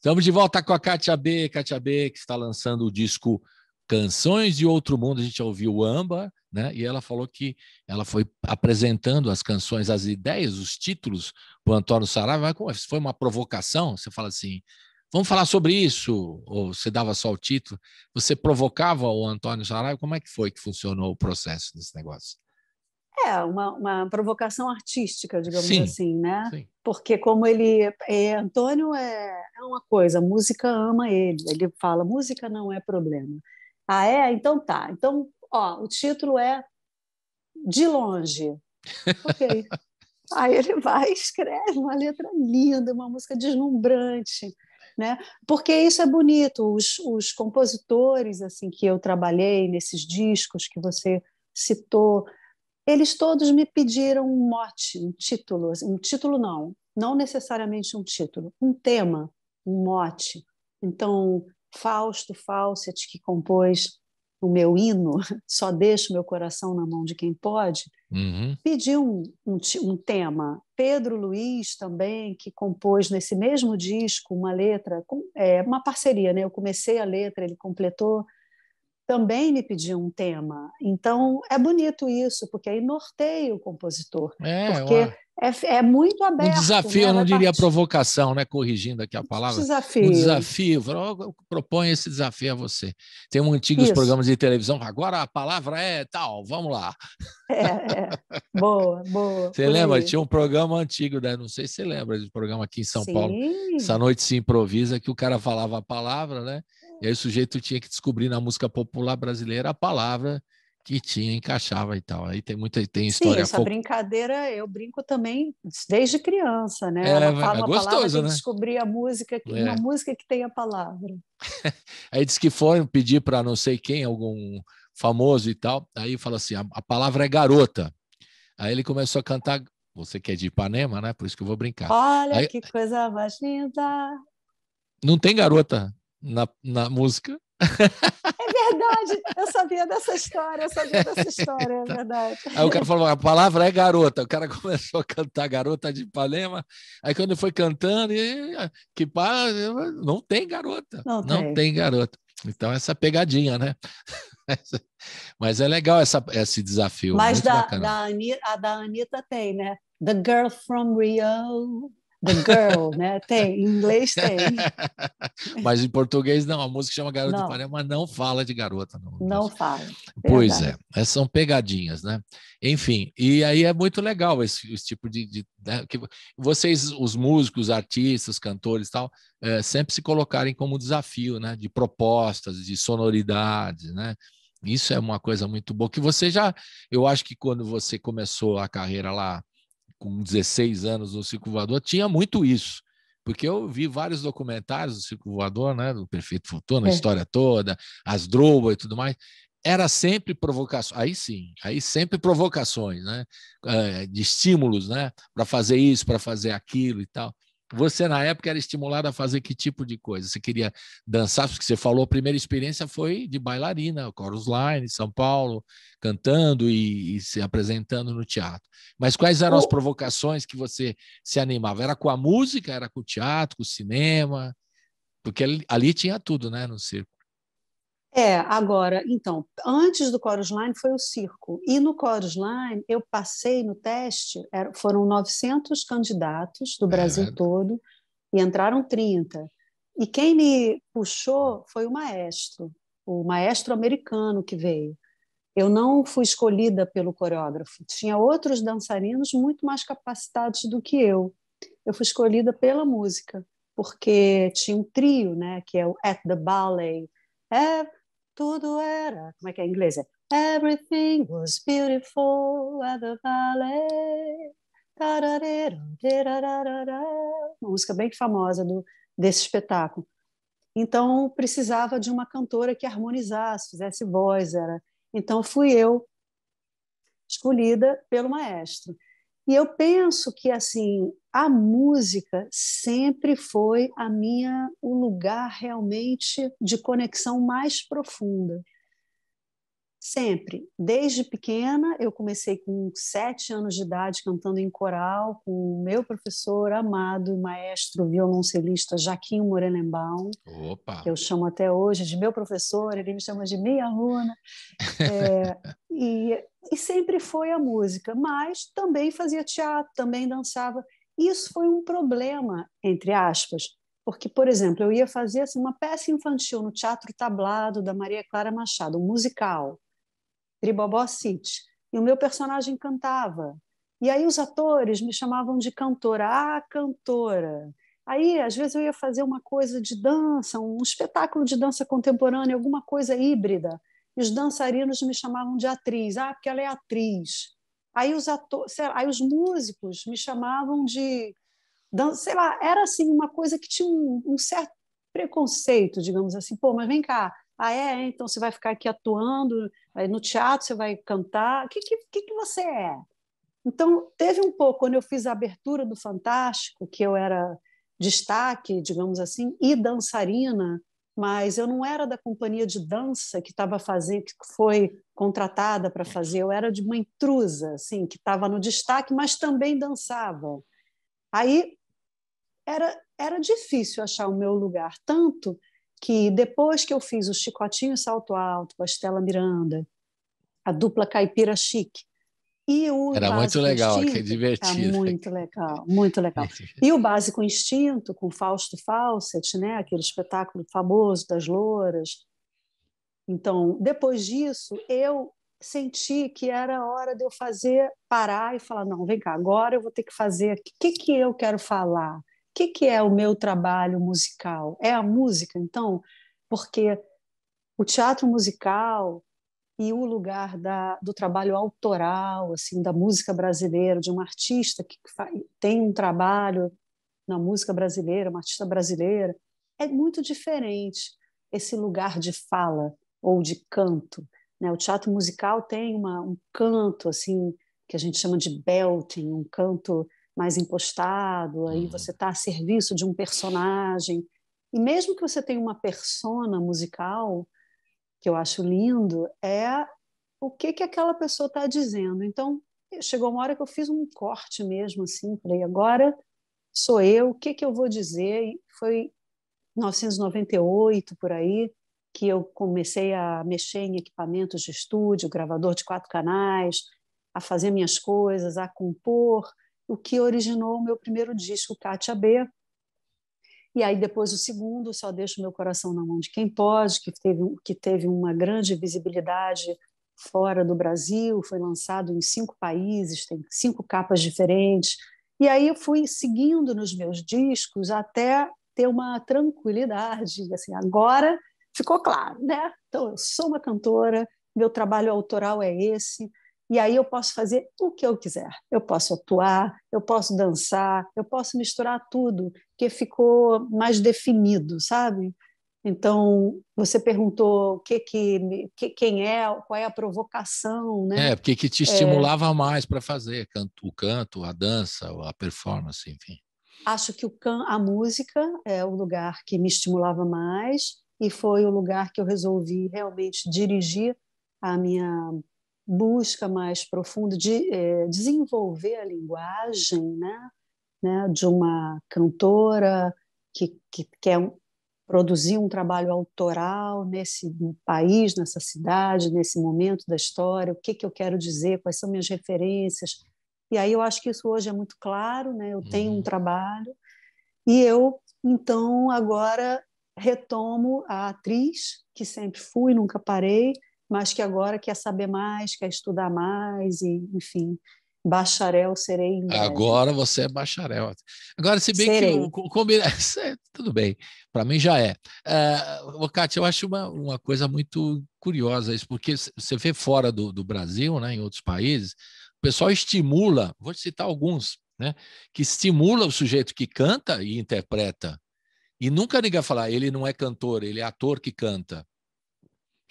Estamos de volta com a Kátia B, Kátia B, que está lançando o disco Canções de Outro Mundo. A gente ouviu o Amba, né? E ela falou que ela foi apresentando as canções, as ideias, os títulos para o Antônio Saraiva. Foi uma provocação? Você fala assim, vamos falar sobre isso? Ou você dava só o título? Você provocava o Antônio Saraiva? Como é que foi que funcionou o processo desse negócio? É, uma, uma provocação artística, digamos sim, assim, né? Sim. Porque como ele... É, Antônio é, é uma coisa, a música ama ele. Ele fala, música não é problema. Ah, é? Então tá. Então, ó, o título é De Longe. Ok. Aí ele vai e escreve uma letra linda, uma música deslumbrante. Né? Porque isso é bonito. Os, os compositores assim que eu trabalhei nesses discos que você citou, eles todos me pediram um mote, um título, assim, um título não, não necessariamente um título, um tema, um mote. Então, Fausto Fawcett, que compôs o meu hino, Só Deixo Meu Coração na Mão de Quem Pode, uhum. pediu um, um, um, tema. Pedro Luiz também, que compôs nesse mesmo disco uma letra, é, uma parceria, né? eu comecei a letra, ele completou também me pediu um tema. Então, é bonito isso, porque aí norteia o compositor. É, porque é, é, muito aberto. Um desafio, né? eu não diria provocação, né? corrigindo aqui a palavra. Desafio. Um desafio. Propõe esse desafio a você. Tem um antigos programas de televisão, agora a palavra é tal, vamos lá. É, é. Boa, boa. Você lembra? Tinha um programa antigo, né? não sei se você lembra, de programa aqui em São Sim. Paulo. Essa noite se improvisa, que o cara falava a palavra, né? E aí o sujeito tinha que descobrir na música popular brasileira a palavra que tinha, encaixava e tal. Aí tem muita tem história. Sim, essa brincadeira eu brinco também desde criança, né? É, Ela fala é gostoso, palavra, né? descobrir a música, é. uma música que tem a palavra. aí diz que foram pedir para não sei quem, algum famoso e tal. Aí fala assim: a, a, palavra é garota. Aí ele começou a cantar. Você que é de Ipanema, né? Por isso que eu vou brincar. Olha aí, que coisa mais linda. Não tem garota na, na música. É verdade, eu sabia dessa história, eu sabia dessa história, é verdade. Aí o cara falou: a palavra é garota. O cara começou a cantar Garota de Ipanema. Aí quando ele foi cantando, que pá, não tem garota. Não, não tem. tem garota. Então, essa pegadinha, né? Mas é legal essa, esse desafio. Mas da, da Anitta, a da Anitta tem, né? The Girl from Rio. The Girl, né? Tem, em inglês tem. mas em português não, a música chama Garota de Ipanema, mas não fala de garota. Não, não fala. Pois é, essas são pegadinhas, né? Enfim, e aí é muito legal esse, esse tipo de. de né? que vocês, os músicos, artistas, cantores e tal, é, sempre se colocarem como desafio, né? De propostas, de sonoridades, né? Isso é uma coisa muito boa. Que você já, eu acho que quando você começou a carreira lá com 16 anos no Circo Voador, tinha muito isso. Porque eu vi vários documentários do Circo Voador, né, do Perfeito Futuro, a é. história toda, as drobas e tudo mais. Era sempre provocação, aí sim, aí sempre provocações, né, eh, de estímulos, né, para fazer isso, para fazer aquilo e tal. Você, na época, era estimulado a fazer que tipo de coisa? Você queria dançar? Porque você falou, a primeira experiência foi de bailarina, Chorus Line, São Paulo, cantando e, e, se apresentando no teatro. Mas quais eram as provocações que você se animava? Era com a música, era com o teatro, com o cinema? Porque ali, ali tinha tudo, né, no circo. É, agora, então, antes do Chorus Line foi o circo. E no Chorus Line, eu passei no teste, foram 900 candidatos do Brasil é. todo, e entraram 30. E quem me puxou foi o maestro, o maestro americano que veio. Eu não fui escolhida pelo coreógrafo, tinha outros dançarinos muito mais capacitados do que eu. Eu fui escolhida pela música, porque tinha um trio, né, que é o At the Ballet. É, tudo era, como é que é em inglês? É, Everything was beautiful at the ballet. Uma música bem famosa do, desse espetáculo. Então precisava de uma cantora que harmonizasse, fizesse voz, era. Então fui eu escolhida pelo maestro. E eu penso que assim a música sempre foi a minha o lugar realmente de conexão mais profunda. Sempre. Desde pequena, eu comecei com sete anos de idade cantando em coral com o meu professor amado, maestro violoncelista Jaquinho Morelenbaum. Opa! Que eu chamo até hoje de meu professor, ele me chama de minha aluna. É, e, e sempre foi a música, mas também fazia teatro, também dançava. Isso foi um problema, entre aspas, porque, por exemplo, eu ia fazer assim, uma peça infantil no Teatro Tablado da Maria Clara Machado, um musical. Tribobó City. E o meu personagem cantava. E aí os atores me chamavam de cantora, ah, cantora. Aí, às vezes, eu ia fazer uma coisa de dança, um espetáculo de dança contemporânea, alguma coisa híbrida. E os dançarinos me chamavam de atriz, ah, porque ela é atriz. Aí os, atores, aí os músicos me chamavam de. Sei lá, era assim uma coisa que tinha um, um certo preconceito, digamos assim. Pô, mas vem cá, ah, é? Então você vai ficar aqui atuando, no teatro você vai cantar. O que, que, que você é? Então, teve um pouco, quando eu fiz a abertura do Fantástico, que eu era destaque, digamos assim, e dançarina, mas eu não era da companhia de dança que estava fazendo, que foi contratada para fazer, eu era de uma intrusa, assim, que estava no destaque, mas também dançava. Aí era, era difícil achar o meu lugar, tanto que depois que eu fiz o Chicotinho Salto Alto com a Estela Miranda, a dupla Caipira Chique, e o Era muito legal, Instinto, que é divertido. Tá muito legal, muito legal. E o Básico Instinto, com Fausto Fawcett, né? aquele espetáculo famoso das louras. Então, depois disso, eu senti que era hora de eu fazer, parar e falar, não, vem cá, agora eu vou ter que fazer, o que, que eu quero falar? Que, que é o meu trabalho musical? É a música, então? Porque o teatro musical e o lugar da, do trabalho autoral, assim, da música brasileira, de um artista que tem um trabalho na música brasileira, uma artista brasileira, é muito diferente esse lugar de fala ou de canto. Né? O teatro musical tem uma, um canto assim que a gente chama de belting, um canto mais impostado, aí uhum. você está a serviço de um personagem. E mesmo que você tenha uma persona musical, que eu acho lindo, é o que, que aquela pessoa está dizendo. Então, chegou uma hora que eu fiz um corte mesmo, assim, falei, agora sou eu, o que, que eu vou dizer? E foi 1998, por aí, que eu comecei a mexer em equipamentos de estúdio, gravador de quatro canais, a fazer minhas coisas, a compor, o que originou o meu primeiro disco, Kátia B. E aí depois o segundo, Só Deixo Meu Coração na Mão de Quem Pode, que teve, que teve uma grande visibilidade fora do Brasil, foi lançado em cinco países, tem cinco capas diferentes. E aí eu fui seguindo nos meus discos até ter uma tranquilidade, assim, agora ficou claro, né? Então eu sou uma cantora, meu trabalho autoral é esse, e aí eu posso fazer o que eu quiser. Eu posso atuar, eu posso dançar, eu posso misturar tudo, que ficou mais definido, sabe? Então, você perguntou o que que, que quem é, qual é a provocação, né? É, porque que te estimulava é... mais para fazer o canto, a dança, a performance, enfim. Acho que o can, a música é o lugar que me estimulava mais e foi o lugar que eu resolvi realmente dirigir a minha busca mais profunda de é, desenvolver a linguagem né, né, de uma cantora que, que quer produzir um trabalho autoral nesse país, nessa cidade, nesse momento da história, o que, que eu quero dizer, quais são minhas referências. E aí eu acho que isso hoje é muito claro, né? eu tenho um uhum. trabalho e eu, então, agora retomo a atriz, que sempre fui, nunca parei, mas que agora quer saber mais, quer estudar mais, e, enfim, bacharel serei. Agora você é bacharel. Agora, se bem serei. que o, combina... tudo bem, para mim já é. Uh, Kátia, eu acho uma, uma coisa muito curiosa isso, porque você vê fora do, do Brasil, né, em outros países, o pessoal estimula, vou citar alguns, né, que estimula o sujeito que canta e interpreta. E nunca ninguém falar, ele não é cantor, ele é ator que canta.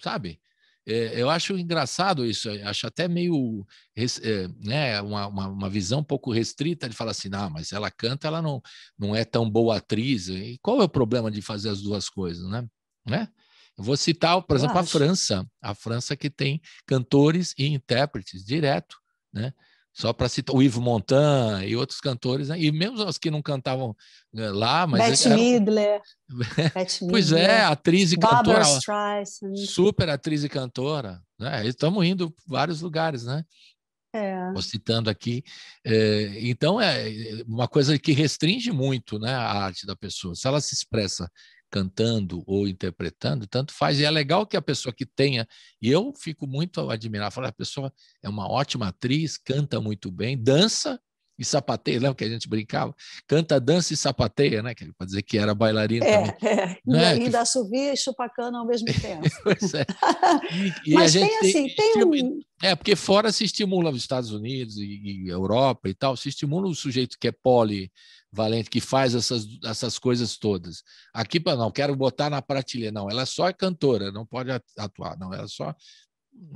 Sabe? É, eu acho engraçado isso, acho até meio é, né, uma, uma, uma, visão um pouco restrita de falar assim, não, mas ela canta, ela não, não é tão boa atriz. E qual é o problema de fazer as duas coisas, né? né? Eu vou citar, por exemplo, a França, a França que tem cantores e intérpretes direto, né? Só para citar o Yves Montand e outros cantores, né? e mesmo os que não cantavam né, lá, mas. Beth Midler. pois é, atriz e cantora. Super atriz e cantora. Né? Estamos indo vários lugares, né? É. Estou citando aqui. É, então, é uma coisa que restringe muito né, a arte da pessoa. Se ela se expressa cantando ou interpretando, tanto faz. E é legal que a pessoa que tenha, e eu fico muito admirado, falar, a pessoa é uma ótima atriz, canta muito bem, dança e sapateia, lembra que a gente brincava? Canta, dança e sapateia, né? Para dizer que era bailarina é, também. É, né? e ainda que... assovia e chupacana ao mesmo tempo. pois é. E, Mas e tem assim, tem um... É, porque fora se estimula os Estados Unidos e, e Europa e tal, se estimula o sujeito que é poli valente, que faz essas, essas coisas todas. Aqui, não, quero botar na prateleira. Não, ela só é cantora, não pode atuar. Não, ela só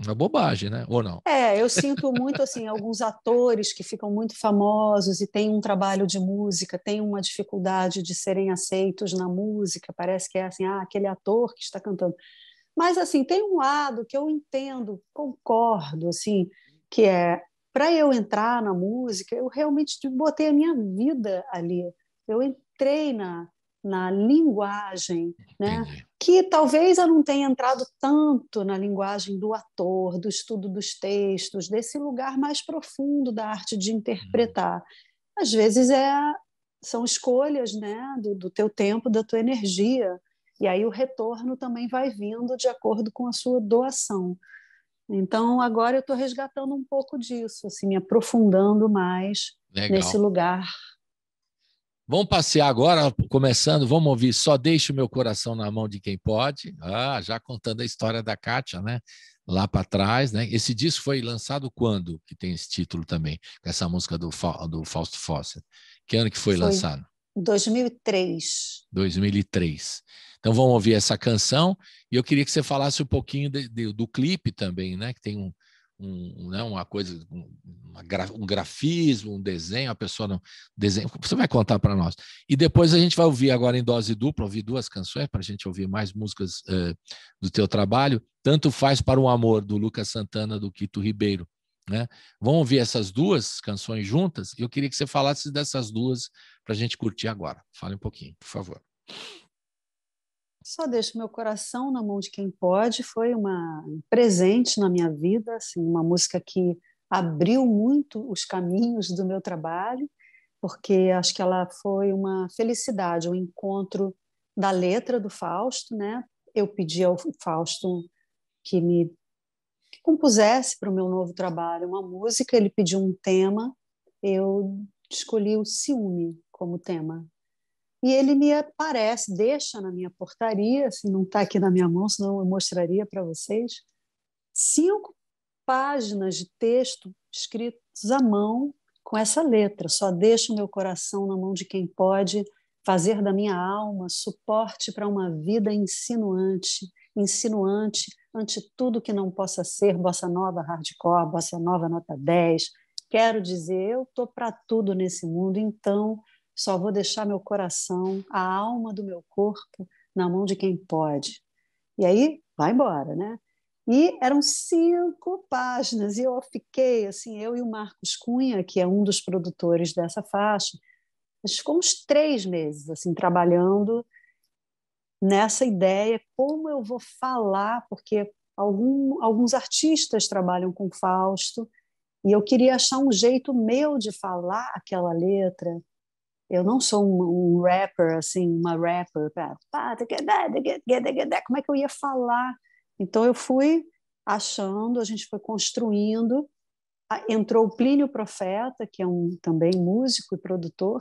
uma bobagem, né? Ou não? É, eu sinto muito assim alguns atores que ficam muito famosos e têm um trabalho de música, têm uma dificuldade de serem aceitos na música. Parece que é assim, ah, aquele ator que está cantando. Mas assim tem um lado que eu entendo, concordo, assim, que é para eu entrar na música, eu realmente botei a minha vida ali. Eu entrei na, na linguagem, né? Que talvez eu não tenha entrado tanto na linguagem do ator, do estudo dos textos, desse lugar mais profundo da arte de interpretar. Às vezes é são escolhas né, do, do teu tempo, da tua energia, e aí o retorno também vai vindo de acordo com a sua doação. Então, agora eu estou resgatando um pouco disso, assim, me aprofundando mais Legal. nesse lugar. Vamos passear agora, começando, vamos ouvir Só Deixe o Meu Coração na Mão de Quem Pode. Ah, já contando a história da Kátia, né? Lá para trás, né? Esse disco foi lançado quando? Que tem esse título também, com essa música do, do Fausto Fawcett. Que ano que foi, foi lançado? 2003. 2003. Então vamos ouvir essa canção e eu queria que você falasse um pouquinho de, de, do clipe também, né? Que tem um, um, né, uma coisa, um, um, grafismo, um desenho, a pessoa não desenha. Você vai contar para nós. E depois a gente vai ouvir agora em dose dupla, ouvir duas canções para a gente ouvir mais músicas uh, do teu trabalho. Tanto faz para o amor do Lucas Santana do Quito Ribeiro. Né? Vamos ouvir essas duas canções juntas. Eu queria que você falasse dessas duas para a gente curtir agora. Fale um pouquinho, por favor. Só deixo meu coração na mão de quem pode. Foi uma um presente na minha vida, assim, uma música que abriu muito os caminhos do meu trabalho, porque acho que ela foi uma felicidade, um encontro da letra do Fausto, né? Eu pedi ao Fausto que me compusesse para o meu novo trabalho uma música, ele pediu um tema, eu escolhi o ciúme como tema e ele me aparece, deixa na minha portaria, assim, não está aqui na minha mão, senão eu mostraria para vocês, cinco páginas de texto escritos à mão com essa letra. Só deixo meu coração na mão de quem pode fazer da minha alma suporte para uma vida insinuante, insinuante ante tudo que não possa ser bossa nova hardcore, bossa nova nota 10. Quero dizer, eu tô para tudo nesse mundo, então só vou deixar meu coração, a alma do meu corpo na mão de quem pode. E aí, vai embora, né? E eram cinco páginas, e eu fiquei, assim, eu e o Marcos Cunha, que é um dos produtores dessa faixa, ficou uns três meses, assim, trabalhando nessa ideia, como eu vou falar, porque algum, alguns artistas trabalham com Fausto, e eu queria achar um jeito meu de falar aquela letra, eu não sou um, um rapper, assim, uma rapper. Como é que eu ia falar? Então eu fui achando, a gente foi construindo. Entrou o Plínio Profeta, que é um também músico e produtor,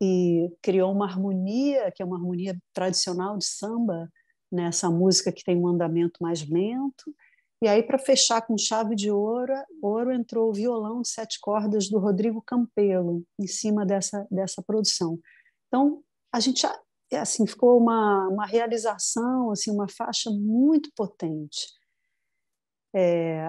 e criou uma harmonia, que é uma harmonia tradicional de samba, nessa música que tem um andamento mais lento. E aí, para fechar com chave de ouro, ouro, entrou o violão de sete cordas do Rodrigo Campelo, em cima dessa, dessa produção. Então, a gente assim ficou uma, uma realização, assim uma faixa muito potente. É,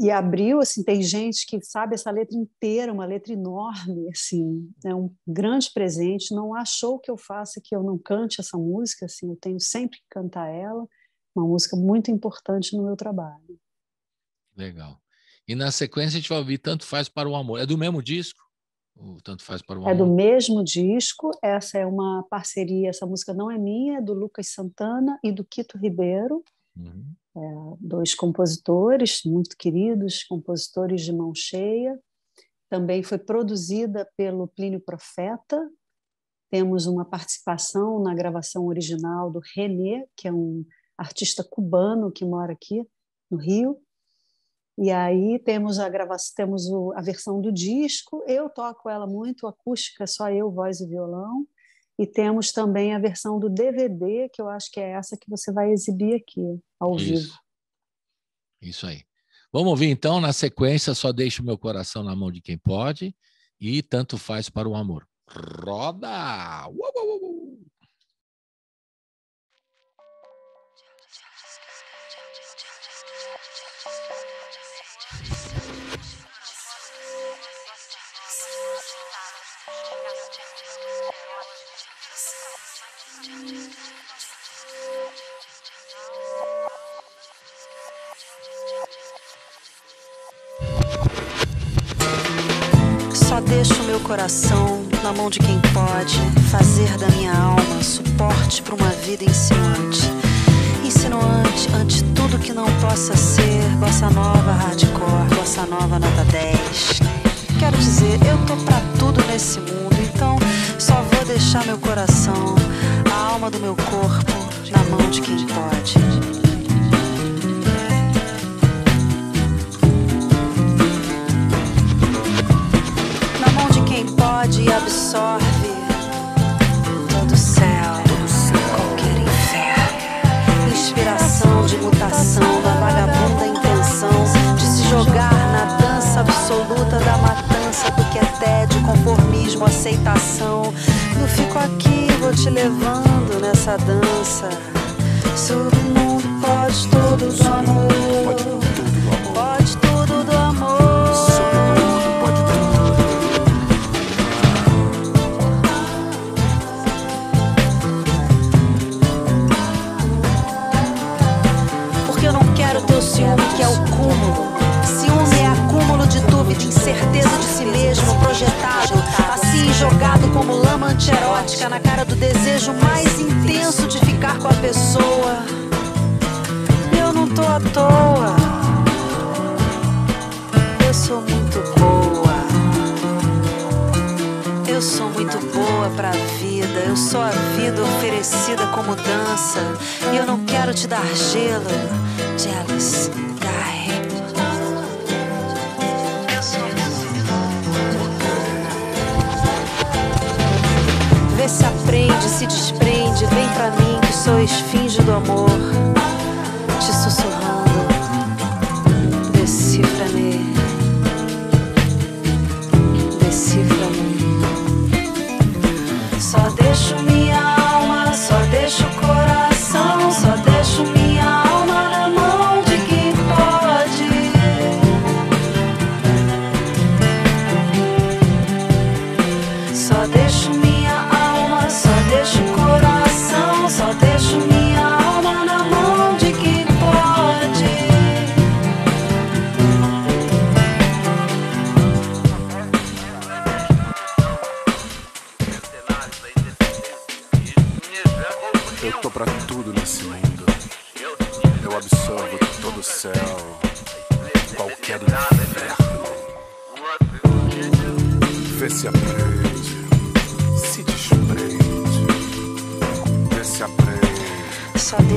e abriu, assim, tem gente que sabe essa letra inteira, uma letra enorme, assim, é um grande presente. Não achou que eu faça que eu não cante essa música, assim, eu tenho sempre que cantar ela uma música muito importante no meu trabalho. Legal. E na sequência a gente vai ouvir Tanto Faz para o Amor. É do mesmo disco? O Tanto Faz para o Amor? É do mesmo disco. Essa é uma parceria. Essa música não é minha, é do Lucas Santana e do Quito Ribeiro. Uhum. É, dois compositores muito queridos, compositores de mão cheia. Também foi produzida pelo Plínio Profeta. Temos uma participação na gravação original do René, que é um artista cubano que mora aqui no Rio. E aí temos a gravação, temos a versão do disco. Eu toco ela muito acústica, só eu, voz e violão. E temos também a versão do DVD, que eu acho que é essa que você vai exibir aqui, ao Isso. vivo. Isso aí. Vamos ouvir então, na sequência, Só Deixo Meu Coração na Mão de Quem Pode e Tanto Faz para o Amor. Roda! Uou, uou, uou. Meu coração na mão de quem pode fazer da minha alma suporte para uma vida insinuante. Insinuante ante tudo que não possa ser bossa nova hardcore, bossa nova nota 10. Quero dizer, eu tô pra tudo nesse mundo, então só vou deixar meu coração, a alma do meu corpo na mão de quem pode. Absorve todo o céu, qualquer inferno. Inspiração de mutação da vagabunda intenção de se jogar na dança absoluta da matança do que é tédio, conformismo, aceitação. Eu fico aqui, vou te levando nessa dança. Submundo pode todo do amor. Certeza de si mesmo, projetado, assim jogado como lama antierótica na cara do desejo mais intenso de ficar com a pessoa. Eu não tô à toa. Eu sou muito boa. Eu sou muito boa pra vida. Eu sou a vida oferecida como dança. E eu não quero te dar gelo, jealous. Se desprende, vem pra mim que sou esfinge do amor, te sussurrando,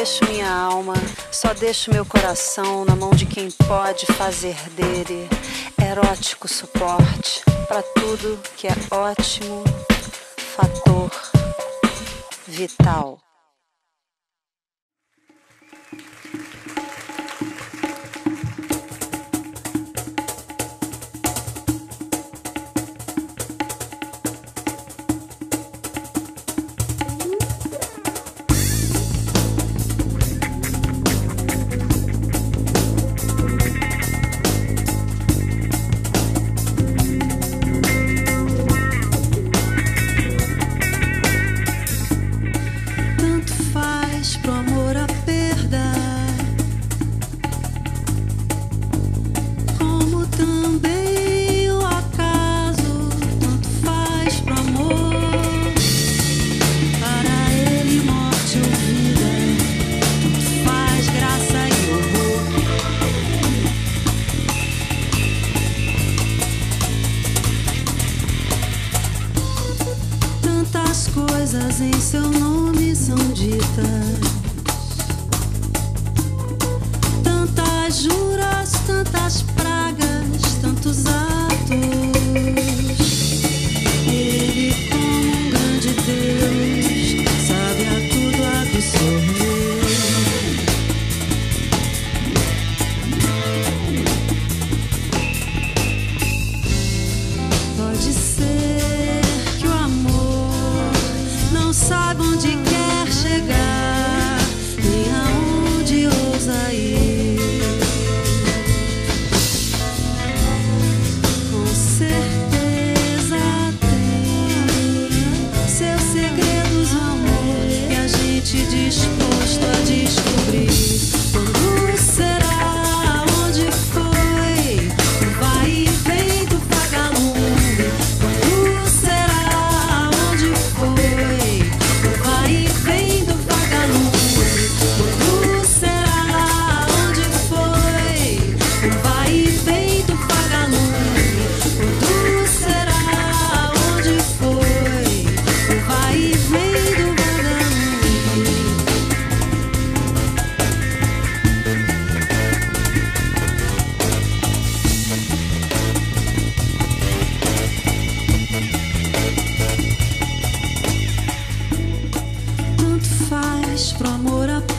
deixo minha alma, só deixo meu coração na mão de quem pode fazer dele erótico suporte para tudo que é ótimo, fator vital.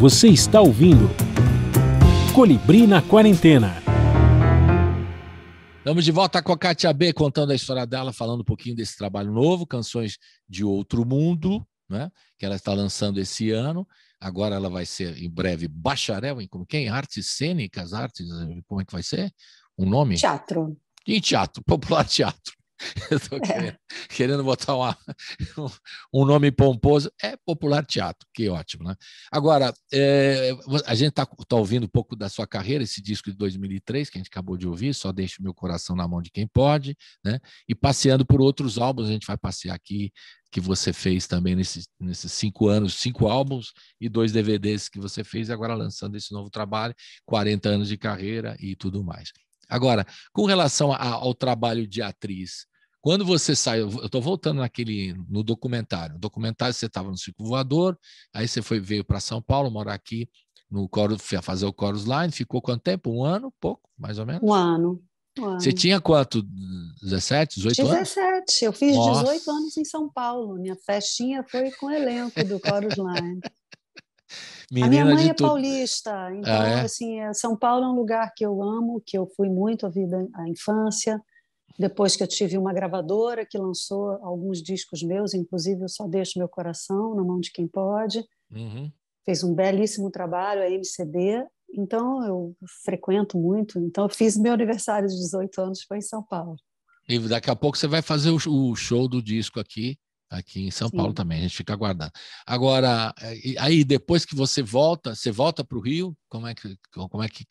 Você está ouvindo Colibri na Quarentena. Estamos de volta com a Katia B contando a história dela, falando um pouquinho desse trabalho novo, Canções de Outro Mundo, né? que ela está lançando esse ano. Agora ela vai ser em breve bacharel em como quem? Artes cênicas, artes, como é que vai ser? Um nome? Teatro. Em teatro, popular teatro. Estou é. querendo, querendo, botar uma, um nome pomposo. É popular teatro, que ótimo, né? Agora, é, a gente está tá ouvindo um pouco da sua carreira, esse disco de 2003, que a gente acabou de ouvir, Só Deixa o Meu Coração na Mão de Quem Pode, né? E passeando por outros álbuns, a gente vai passear aqui, que você fez também nesses, nesses cinco anos, cinco álbuns e dois DVDs que você fez, e agora lançando esse novo trabalho, 40 anos de carreira e tudo mais. Agora, com relação a, ao trabalho de atriz, quando você saiu, eu estou voltando naquele no documentário. No documentário você estava no Circo Voador, aí você foi veio para São Paulo, morar aqui no Chorus, fazer o Chorus Line. Ficou quanto tempo? Um ano, pouco, mais ou menos. Um ano. Um ano. Você tinha quanto? 17, 18 17. anos? 17. Eu fiz Nossa. 18 anos em São Paulo. Minha festinha foi com o elenco do Chorus Line. Menina a minha mãe é paulista, então ah, é? assim, é, São Paulo é um lugar que eu amo, que eu fui muito a vida, a infância. Depois que eu tive uma gravadora que lançou alguns discos meus, inclusive eu só deixo meu coração na mão de quem pode. Uhum. Fez um belíssimo trabalho, a MCD. Então eu frequento muito. Então eu fiz meu aniversário de 18 anos foi em São Paulo. E daqui a pouco você vai fazer o show do disco aqui aqui em São Sim. Paulo também, a gente fica aguardando. Agora, eh, aí depois que você volta, você volta para o Rio? Como é que. Como é que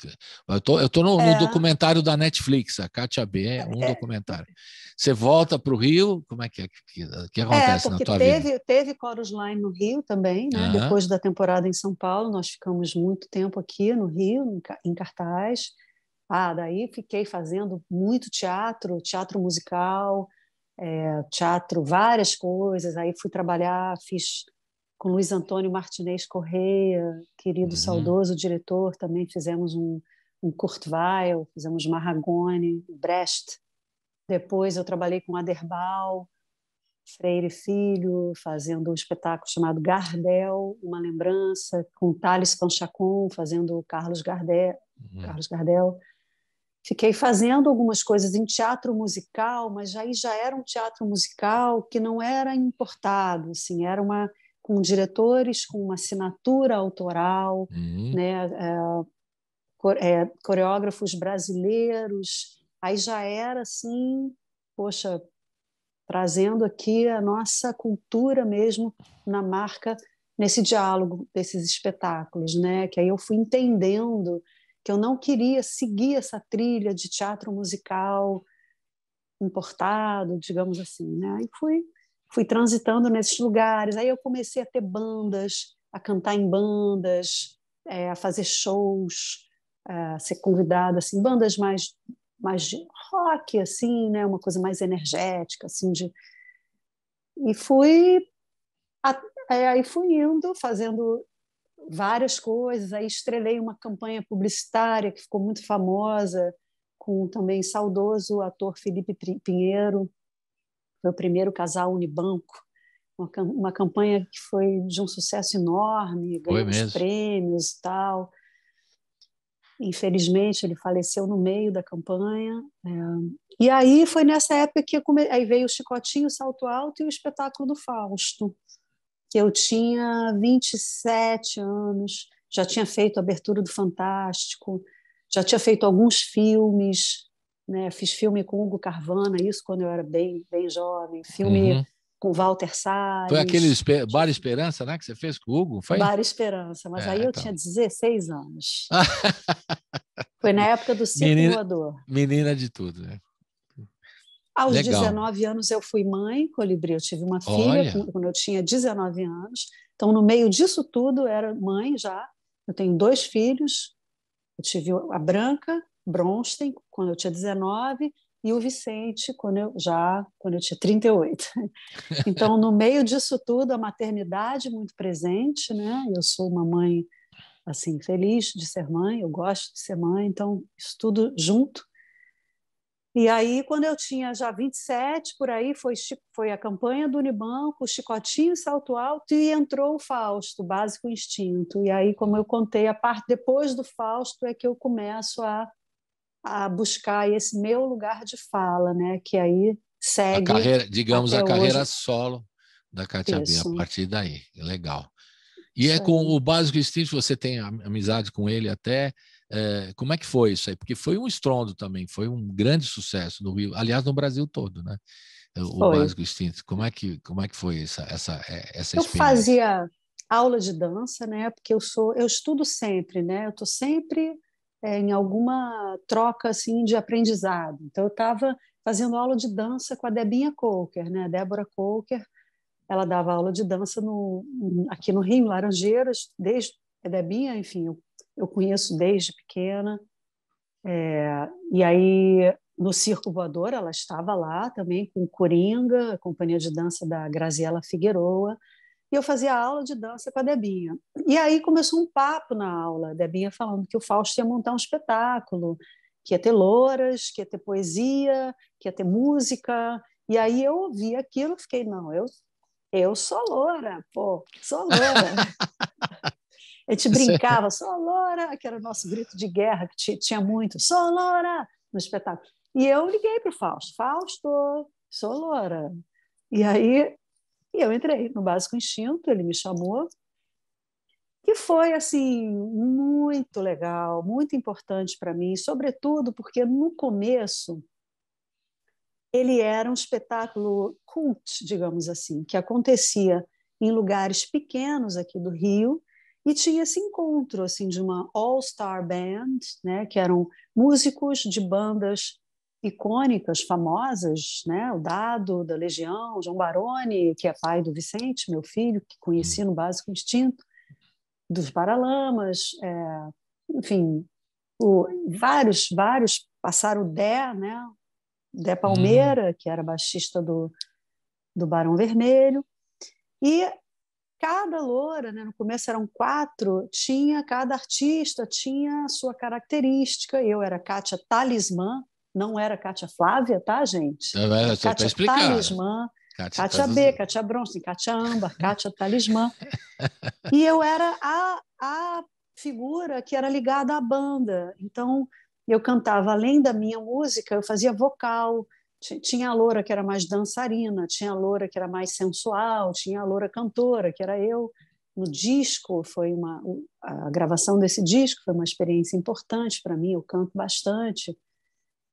eu tô, eu tô no, é. no documentário da Netflix, a Kátia B, é um é. documentário. Você volta para o Rio, como é que, que, que acontece é, na tua teve, vida? Teve Chorus Line no Rio também, né? Uhum. Depois da temporada em São Paulo, nós ficamos muito tempo aqui no Rio, em cartaz. Ah, daí fiquei fazendo muito teatro, teatro musical, é, teatro, várias coisas. Aí fui trabalhar, fiz com Luiz Antônio Martinez Correia, querido uhum. saudoso diretor, também fizemos um, um Kurt Weill, fizemos Marragone, Brecht. Depois eu trabalhei com Aderbal, Freire Filho, fazendo um espetáculo chamado Gardel, uma lembrança, com Thales Panchacon, fazendo Carlos Gardel. Uhum. Carlos Gardel. Fiquei fazendo algumas coisas em teatro musical, mas aí já era um teatro musical que não era importado, assim, era uma com diretores com uma assinatura autoral, uhum. né, é, é, coreógrafos brasileiros. Aí já era assim, poxa, trazendo aqui a nossa cultura mesmo na marca nesse diálogo desses espetáculos, né? Que aí eu fui entendendo que eu não queria seguir essa trilha de teatro musical importado, digamos assim, né? E fui fui transitando nesses lugares. Aí eu comecei a ter bandas, a cantar em bandas, é, a fazer shows, a ser convidada assim, bandas mais mais de rock assim, né? Uma coisa mais energética assim de e fui é, aí fui indo fazendo várias coisas. Aí estrelei uma campanha publicitária que ficou muito famosa, com também saudoso ator Felipe Pinheiro. Foi o primeiro casal Unibanco. Uma, uma campanha que foi de um sucesso enorme, ganhou prêmios e tal. Infelizmente, ele faleceu no meio da campanha. É. E aí foi nessa época que come... aí veio o Chicotinho, o Salto Alto e o espetáculo do Fausto que eu tinha 27 anos, já tinha feito a abertura do Fantástico, já tinha feito alguns filmes, né? fiz filme com Hugo Carvana, isso quando eu era bem, bem jovem, filme uhum. com Walter Salles. Foi aquele Bar Esperança né, que você fez com o Hugo? Foi? Bar Esperança, mas é, aí eu então. tinha 16 anos. Foi na época do Circo menina. Menina de tudo, né? Aos Legal. 19 anos eu fui mãe, Colibri, eu tive uma filha Olha. quando eu tinha 19 anos. Então, no meio disso tudo, era mãe já. Eu tenho dois filhos. Eu tive a Branca Bronstein, quando eu tinha 19, e o Vicente, quando eu já quando eu tinha 38. Então, no meio disso tudo, a maternidade muito presente, né? Eu sou uma mãe assim feliz de ser mãe, eu gosto de ser mãe, então isso tudo junto E aí, quando eu tinha já 27, por aí, foi, foi a campanha do Unibanco, Chicotinho Salto Alto, e entrou o Fausto, Básico Instinto. E aí, como eu contei, a parte depois do Fausto é que eu começo a, a buscar esse meu lugar de fala, né? que aí segue. A carreira, digamos, a carreira hoje. solo da Katia B, a partir daí. Legal. E é com o Básico Instinto, você tem amizade com ele até. É, como é que foi isso aí? Porque foi um estrondo também, foi um grande sucesso no Rio, aliás, no Brasil todo, né? O foi. Básico Instinto. Como é que, como é que foi essa, essa, é, essa eu experiência? Eu fazia aula de dança, né? Porque eu sou, eu estudo sempre, né? Eu estou sempre é, em alguma troca assim de aprendizado. Então eu estava fazendo aula de dança com a Debinha Coker, né? Débora Coker, ela dava aula de dança no, aqui no Rio, em Laranjeiras, desde a Debinha, enfim, eu, eu conheço desde pequena. É, e aí, no Circo Voador, ela estava lá também com Coringa, a companhia de dança da Graziela Figueroa, e eu fazia aula de dança com a Debinha. E aí começou um papo na aula, a Debinha falando que o Fausto ia montar um espetáculo, que ia ter louras, que ia ter poesia, que ia ter música. E aí eu ouvi aquilo, fiquei, não, eu eu sou loura, pô, sou loura. A gente brincava, sou loura, que era o nosso grito de guerra, que tinha muito, sou loura, no espetáculo. E eu liguei para o Fausto, Fausto, sou loura. E aí eu entrei no Básico Instinto, ele me chamou, que foi assim muito legal, muito importante para mim, sobretudo porque no começo ele era um espetáculo cult, digamos assim, que acontecia em lugares pequenos aqui do Rio e tinha esse encontro assim de uma all-star band, né, que eram músicos de bandas icônicas, famosas, né, o Dado da Legião, João Baroni, que é pai do Vicente, meu filho, que conheci no Básico Instinto, dos Paralamas, é, enfim, o, vários, vários passaram o Dé, né, Dé Palmeira, hum. que era baixista do, do Barão Vermelho. E cada loura, né, no começo eram quatro, tinha, cada artista tinha a sua característica. Eu era Kátia Talismã, não era Kátia Flávia, tá, gente? É, Kátia explicar. Talismã, Kátia, Kátia B, Kátia Bronson, Kátia Âmbar, Kátia Talismã. e eu era a, a figura que era ligada à banda. Então, eu cantava além da minha música, eu fazia vocal. Tinha a loura que era mais dançarina, tinha a loura que era mais sensual, tinha a loura cantora, que era eu. No disco, foi uma a gravação desse disco foi uma experiência importante para mim, eu canto bastante.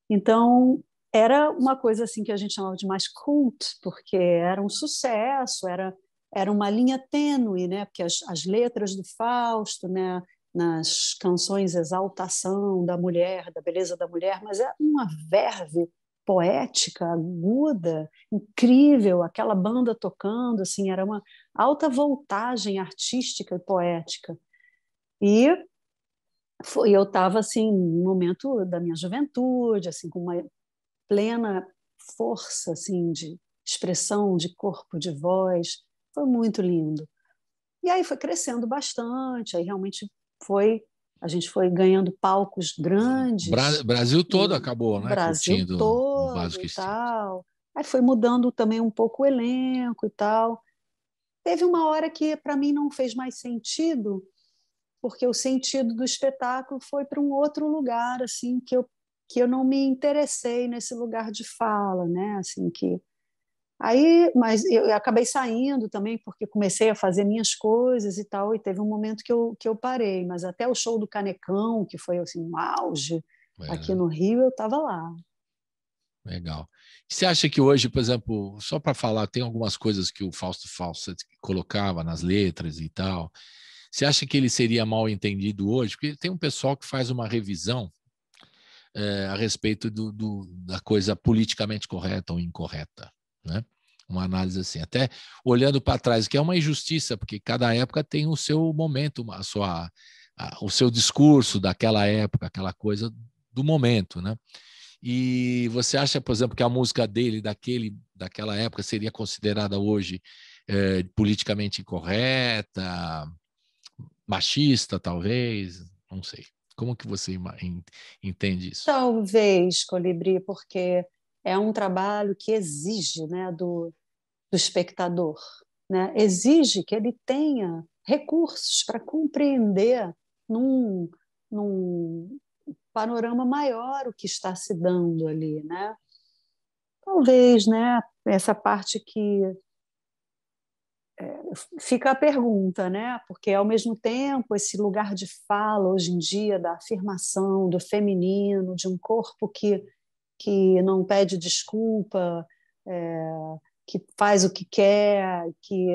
Então, era uma coisa assim que a gente chamava de mais cult, porque era um sucesso, era era uma linha tênue, né? Porque as, as letras do Fausto, né? nas canções exaltação da mulher, da beleza da mulher, mas é uma verve poética, aguda, incrível, aquela banda tocando, assim, era uma alta voltagem artística e poética. E foi, eu estava assim, no momento da minha juventude, assim, com uma plena força assim de expressão de corpo, de voz, foi muito lindo. E aí foi crescendo bastante, aí realmente foi a gente foi ganhando palcos grandes. Bra Brasil todo acabou, né? Brasil Curtindo todo e tal. Aí foi mudando também um pouco o elenco e tal. Teve uma hora que para mim não fez mais sentido, porque o sentido do espetáculo foi para um outro lugar, assim, que eu que eu não me interessei nesse lugar de fala, né? Assim que Aí, mas eu acabei saindo também porque comecei a fazer minhas coisas e tal, e teve um momento que eu, que eu parei, mas até o show do Canecão, que foi assim um auge é. aqui no Rio, eu estava lá. Legal. Você acha que hoje, por exemplo, só para falar, tem algumas coisas que o Fausto Fawcett colocava nas letras e tal. Você acha que ele seria mal entendido hoje? Porque tem um pessoal que faz uma revisão é, a respeito do, do, da coisa politicamente correta ou incorreta né? Uma análise assim, até olhando para trás, que é uma injustiça, porque cada época tem o seu momento, a sua, a, o seu discurso daquela época, aquela coisa do momento, né? E você acha, por exemplo, que a música dele, daquele, daquela época, seria considerada hoje é, politicamente incorreta, machista, talvez? Não sei. Como que você entende isso? Talvez, Colibri, porque é um trabalho que exige né, do, do espectador, né? exige que ele tenha recursos para compreender num, num panorama maior o que está se dando ali, né? Talvez, né? Essa parte que é, fica a pergunta, né? Porque ao mesmo tempo esse lugar de fala hoje em dia da afirmação do feminino, de um corpo que que não pede desculpa, é, que faz o que quer, que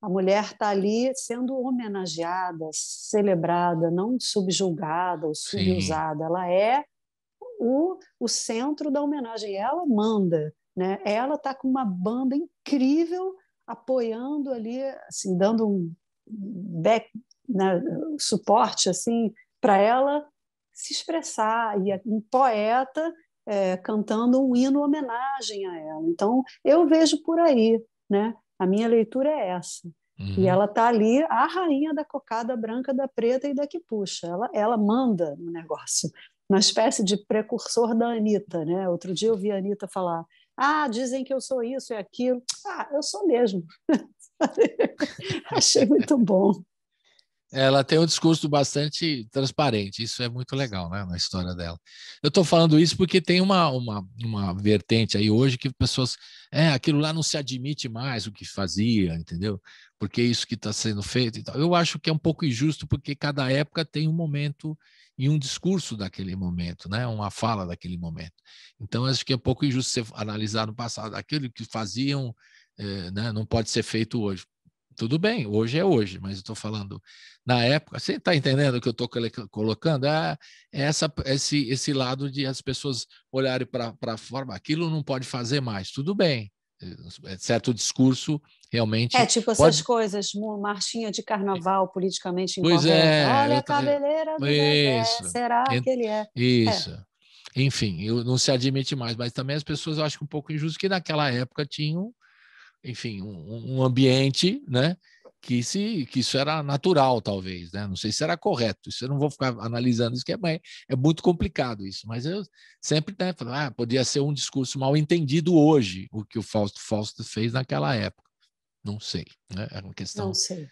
a mulher está ali sendo homenageada, celebrada, não subjulgada ou subusada. Ela é o, o centro da homenagem. Ela manda, né? Ela está com uma banda incrível apoiando ali, assim, dando um back, né, suporte assim para ela se expressar e um poeta é, cantando um hino homenagem a ela. Então eu vejo por aí, né? A minha leitura é essa. Uhum. E ela está ali, a rainha da cocada branca, da preta e da que puxa. Ela, ela manda no negócio, uma espécie de precursor da Anitta. Né? Outro dia eu vi a Anitta falar: Ah, dizem que eu sou isso e aquilo. Ah, eu sou mesmo. Achei muito bom. Ela tem um discurso bastante transparente, isso é muito legal né, na história dela. Eu estou falando isso porque tem uma, uma, uma vertente aí hoje que pessoas. É, aquilo lá não se admite mais o que fazia, entendeu? Porque é isso que está sendo feito e tal. Eu acho que é um pouco injusto, porque cada época tem um momento e um discurso daquele momento, né? uma fala daquele momento. Então, acho que é um pouco injusto você analisar no passado aquilo que faziam, é, né? não pode ser feito hoje tudo bem, hoje é hoje, mas eu estou falando na época. Você está entendendo o que eu estou colocando? É, é essa, esse, esse lado de as pessoas olharem para a forma, aquilo não pode fazer mais, tudo bem. É, certo discurso realmente. É tipo pode... essas coisas, marchinha de carnaval politicamente incorreto. Pois é. Olha a cabeleira do isso. será que ele é? Isso. É. Enfim, não se admite mais, mas também as pessoas eu acho que um pouco injusto que naquela época tinham enfim, um, um, ambiente, né? Que, se, que isso era natural, talvez, né? Não sei se era correto, isso eu não vou ficar analisando isso, que é, é muito complicado isso, mas eu sempre né, falo, ah, podia ser um discurso mal entendido hoje, o que o Fausto Fausto fez naquela época. Não sei, né? É uma questão não sei.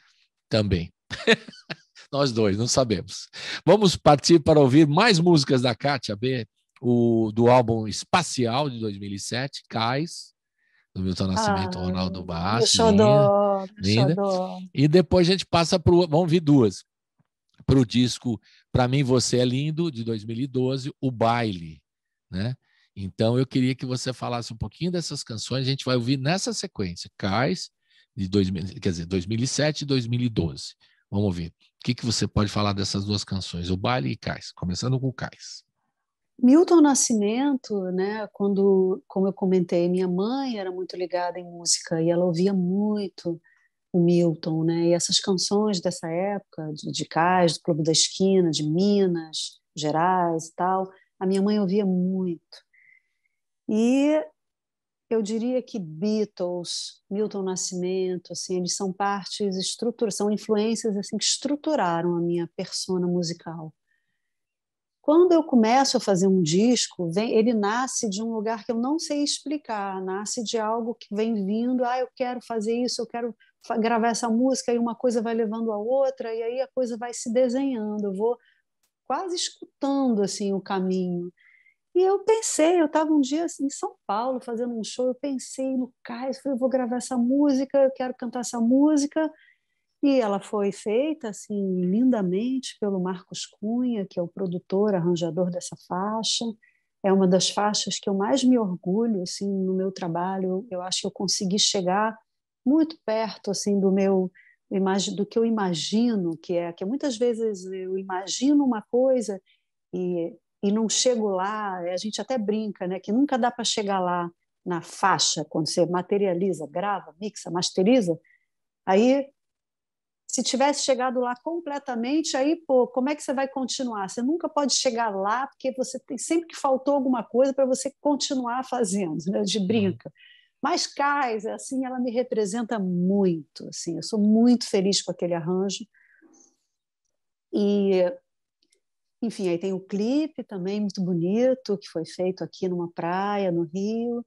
também. Nós dois, não sabemos. Vamos partir para ouvir mais músicas da Kátia B, o, do álbum Espacial de 2007, Cais, do Milton Nascimento, ah, Ronaldo Bassi. Xodó, linda. E depois a gente passa para o. Vamos ver duas. Para o disco Para Mim Você é Lindo, de 2012, O Baile. Né? Então eu queria que você falasse um pouquinho dessas canções. A gente vai ouvir nessa sequência: Cais, de 2000, quer dizer, 2007 e 2012. Vamos ouvir. O que, que você pode falar dessas duas canções, O Baile e Cais? Começando com Cais. Milton Nascimento, né, quando, como eu comentei, minha mãe era muito ligada em música e ela ouvia muito o Milton, né, e essas canções dessa época, de, de Cais, do Clube da Esquina, de Minas Gerais e tal, a minha mãe ouvia muito. E eu diria que Beatles, Milton Nascimento, assim, eles são partes estruturas, são influências assim que estruturaram a minha persona musical. Quando eu começo a fazer um disco, vem, ele nasce de um lugar que eu não sei explicar, nasce de algo que vem vindo, ah, eu quero fazer isso, eu quero gravar essa música, e uma coisa vai levando a outra, e aí a coisa vai se desenhando, eu vou quase escutando assim o caminho. E eu pensei, eu estava um dia assim, em São Paulo fazendo um show, eu pensei no Cais, falei, eu vou gravar essa música, eu quero cantar essa música, e ela foi feita assim lindamente pelo Marcos Cunha, que é o produtor, arranjador dessa faixa. É uma das faixas que eu mais me orgulho assim no meu trabalho. Eu acho que eu consegui chegar muito perto assim do meu do que eu imagino que é, que muitas vezes eu imagino uma coisa e, e não chego lá. A gente até brinca, né, que nunca dá para chegar lá na faixa quando você materializa, grava, mixa, masteriza. Aí se tivesse chegado lá completamente, aí, pô, como é que você vai continuar? Você nunca pode chegar lá, porque você tem sempre que faltou alguma coisa para você continuar fazendo, né? de brinca. Mas Cais, assim, ela me representa muito, assim, eu sou muito feliz com aquele arranjo. E enfim, aí tem o clipe também muito bonito, que foi feito aqui numa praia, no Rio.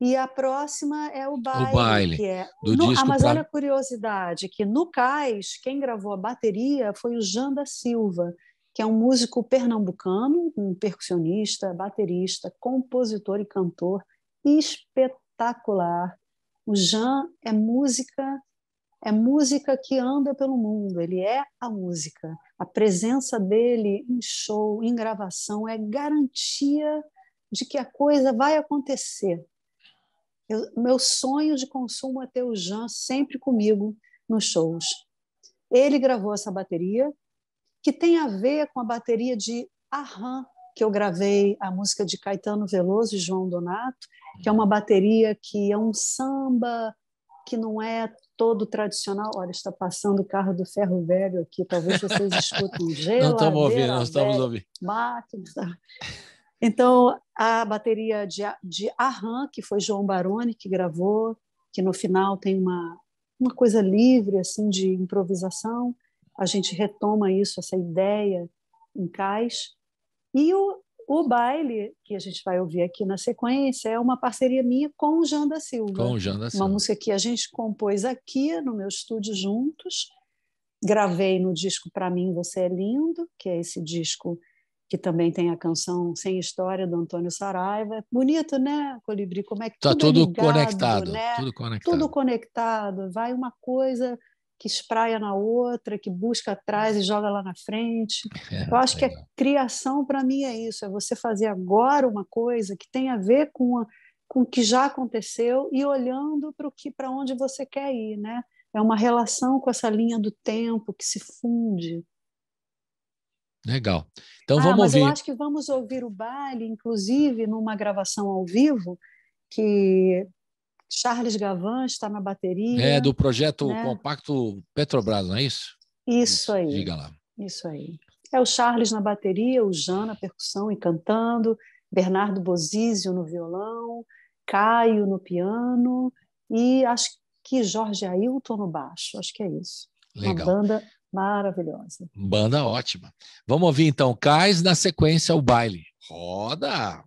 E a próxima é o baile, o baile que é do no, disco ah, mas pra... olha a curiosidade, que no Cais, quem gravou a bateria foi o Jean da Silva, que é um músico pernambucano, um percussionista, baterista, compositor e cantor espetacular. O Jean é música, é música que anda pelo mundo, ele é a música. A presença dele em show, em gravação é garantia de que a coisa vai acontecer eu, meu sonho de consumo é ter o Jean sempre comigo nos shows. Ele gravou essa bateria, que tem a ver com a bateria de Arran, que eu gravei a música de Caetano Veloso e João Donato, que é uma bateria que é um samba que não é todo tradicional. Olha, está passando o carro do ferro velho aqui, talvez vocês escutem geladeira, Não estamos ouvindo, não estamos ouvindo. Máquinas. Então, a bateria de, de Arran, que foi João Baroni que gravou, que no final tem uma, uma coisa livre assim de improvisação. A gente retoma isso, essa ideia em cais. E o, o baile, que a gente vai ouvir aqui na sequência, é uma parceria minha com o Jean da Silva. Com o Jean da Silva. Uma música que a gente compôs aqui no meu estúdio juntos. Gravei no disco Para Mim Você é Lindo, que é esse disco que também tem a canção Sem História do Antônio Saraiva. Bonito, né, Colibri? Como é que tá tudo, tudo é ligado, conectado, né? tudo conectado. Tudo conectado. Vai uma coisa que espraia na outra, que busca atrás e joga lá na frente. É, Eu acho que a criação para mim é isso, é você fazer agora uma coisa que tem a ver com a, com o que já aconteceu e olhando para o que para onde você quer ir, né? É uma relação com essa linha do tempo que se funde. Legal. Então ah, vamos mas ouvir. Eu acho que vamos ouvir o baile, inclusive numa gravação ao vivo, que Charles Gavan está na bateria. É, do projeto né? Compacto Petrobras, não é isso? Isso aí. Diga lá. Isso aí. É o Charles na bateria, o Jean na percussão e cantando, Bernardo Bozizio no violão, Caio no piano e acho que Jorge Ailton no baixo. Acho que é isso. Legal. Uma banda Maravilhosa. Banda ótima. Vamos ouvir então Cais, na sequência o baile. Roda!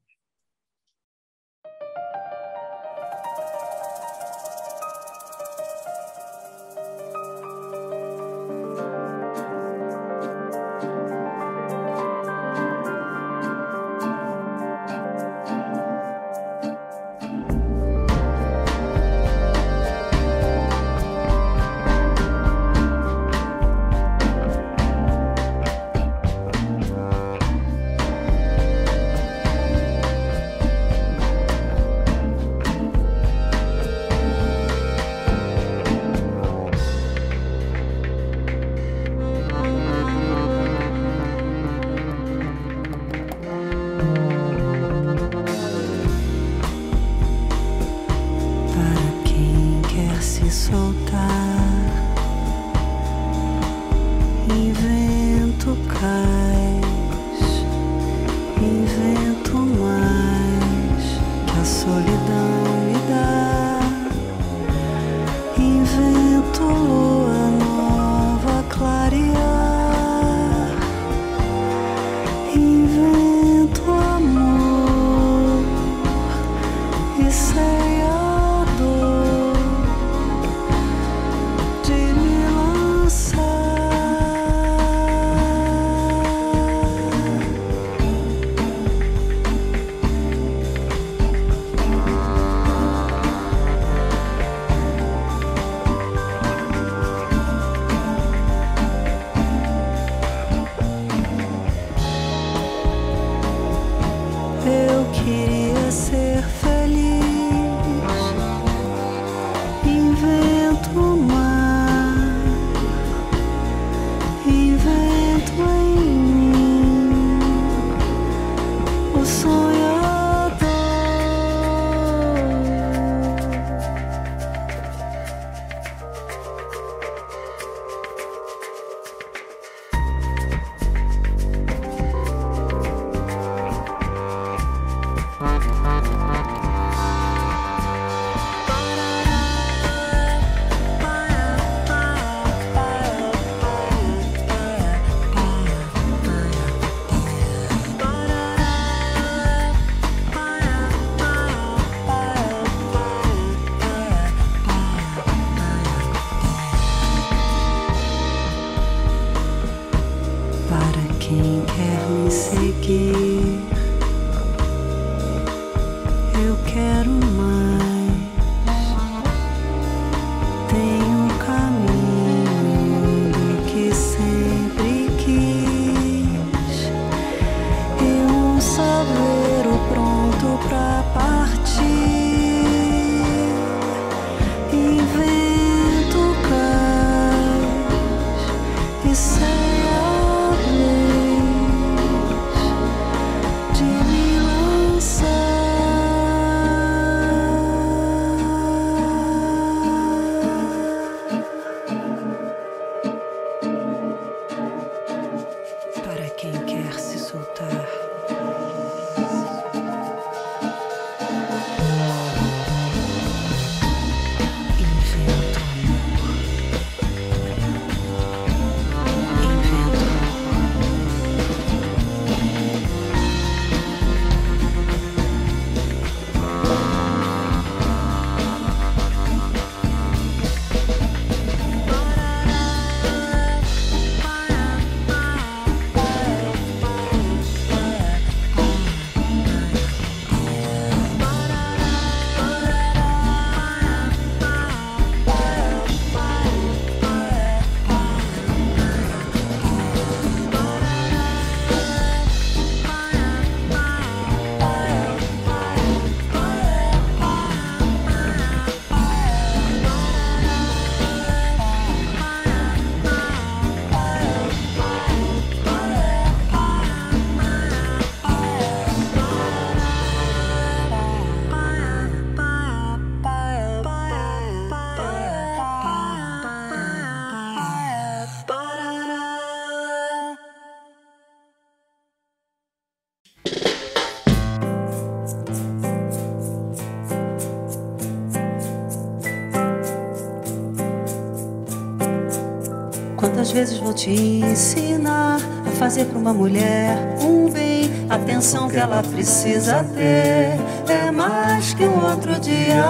Te ensinar a fazer para uma mulher um bem? A atenção que ela precisa ter é mais que um outro dia.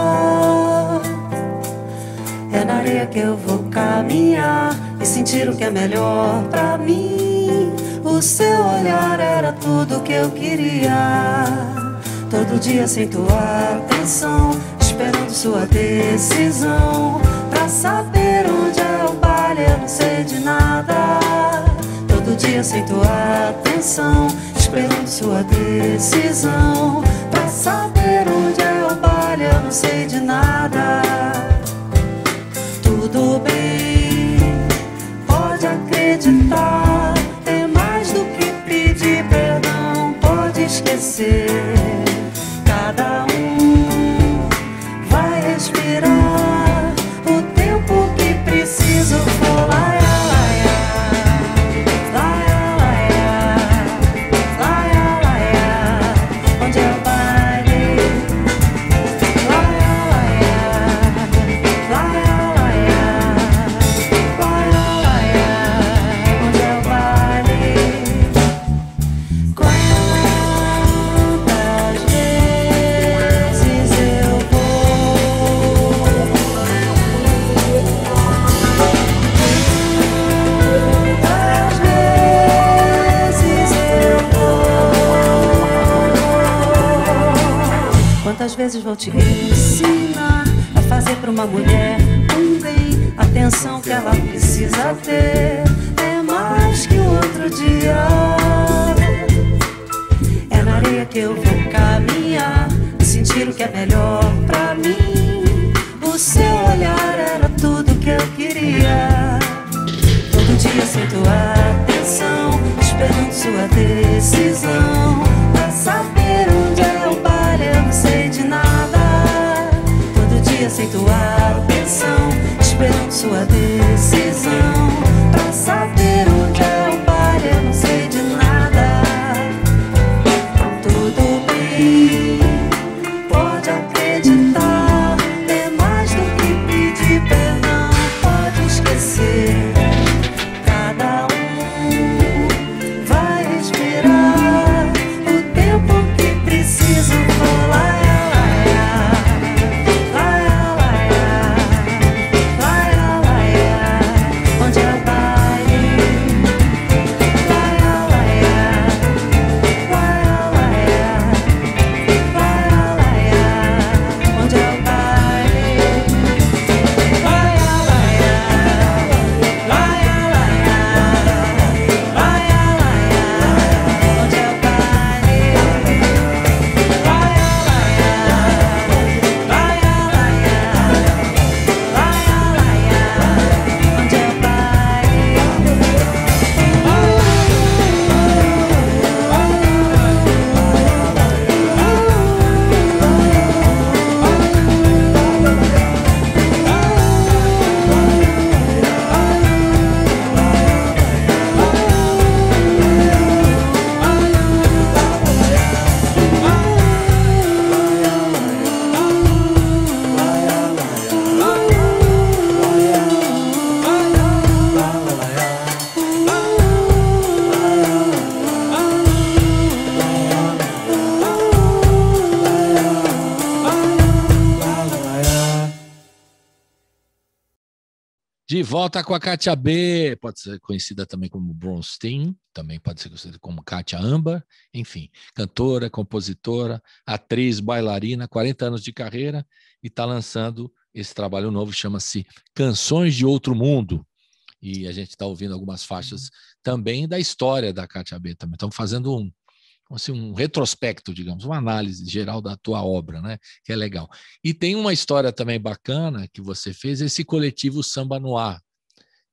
É na areia que eu vou caminhar e sentir o que é melhor para mim. O seu olhar era tudo que eu queria. Todo dia sem tua atenção, esperando sua decisão pra saber onde é o baile. Eu não sei de nada. Sem tua atenção, esperando sua decisão pra saber onde é o baile. Eu não sei de nada. Tudo bem, pode acreditar. É mais do que pedir perdão, pode esquecer. Todo dia Volta com a Kátia B, pode ser conhecida também como Bronstein, também pode ser conhecida como Kátia Amber, enfim, cantora, compositora, atriz, bailarina, 40 anos de carreira e está lançando esse trabalho novo, chama-se Canções de Outro Mundo. E a gente está ouvindo algumas faixas também da história da Kátia B também. Estamos fazendo um, assim, um retrospecto, digamos, uma análise geral da tua obra, né? Que é legal. E tem uma história também bacana que você fez, esse coletivo Samba no Ar,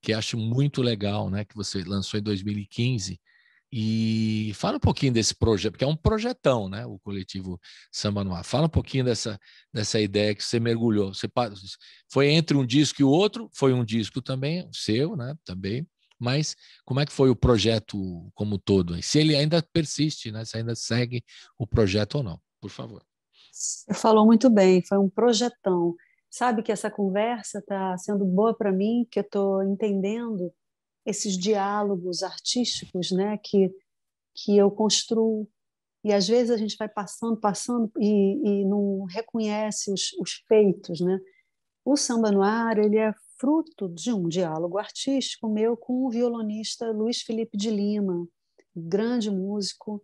que acho muito legal, né? Que você lançou em 2015. E fala um pouquinho desse projeto, porque é um projetão, né? O coletivo Samba no Ar. Fala um pouquinho dessa, dessa ideia que você mergulhou. Você foi entre um disco e o outro, foi um disco também, seu, né? Também mas como é que foi o projeto como todo? Se ele ainda persiste, né? se ainda segue o projeto ou não, por favor. Você falou muito bem, foi um projetão. Sabe que essa conversa está sendo boa para mim, que eu estou entendendo esses diálogos artísticos né, que, que eu construo. E às vezes a gente vai passando, passando e, e não reconhece os, os feitos. Né? O samba no ar ele é fruto de um diálogo artístico meu com o violonista Luiz Felipe de Lima, grande músico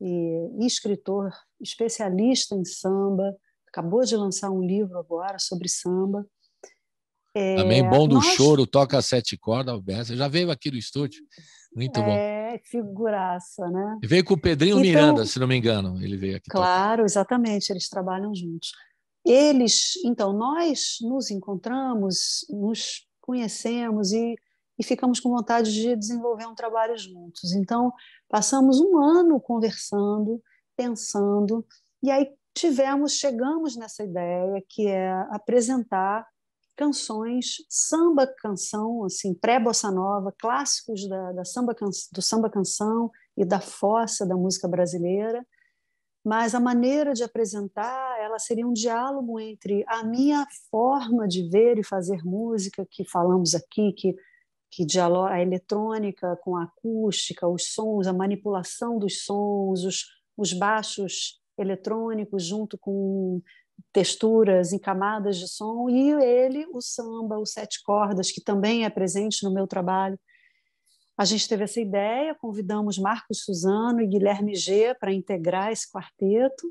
e escritor, especialista em samba, acabou de lançar um livro agora sobre samba. É, Também bom do nós... choro, toca sete cordas, Alberto. Já veio aqui no estúdio. Muito é, bom. É, figuraça, né? E veio com o Pedrinho então, Miranda, se não me engano. Ele veio aqui. Claro, tocar. exatamente, eles trabalham juntos. Eles, então, nós nos encontramos, nos conhecemos e, e ficamos com vontade de desenvolver um trabalho juntos. Então, passamos um ano conversando, pensando, e aí tivemos, chegamos nessa ideia que é apresentar canções, samba canção, assim, pré-bossa nova, clássicos da, da samba do samba canção e da fossa da música brasileira, mas a maneira de apresentar ela seria um diálogo entre a minha forma de ver e fazer música que falamos aqui que que dialoga a eletrônica com a acústica, os sons, a manipulação dos sons, os, os baixos eletrônicos junto com texturas em camadas de som e ele o samba, os sete cordas que também é presente no meu trabalho. A gente teve essa ideia, convidamos Marcos Suzano e Guilherme G para integrar esse quarteto.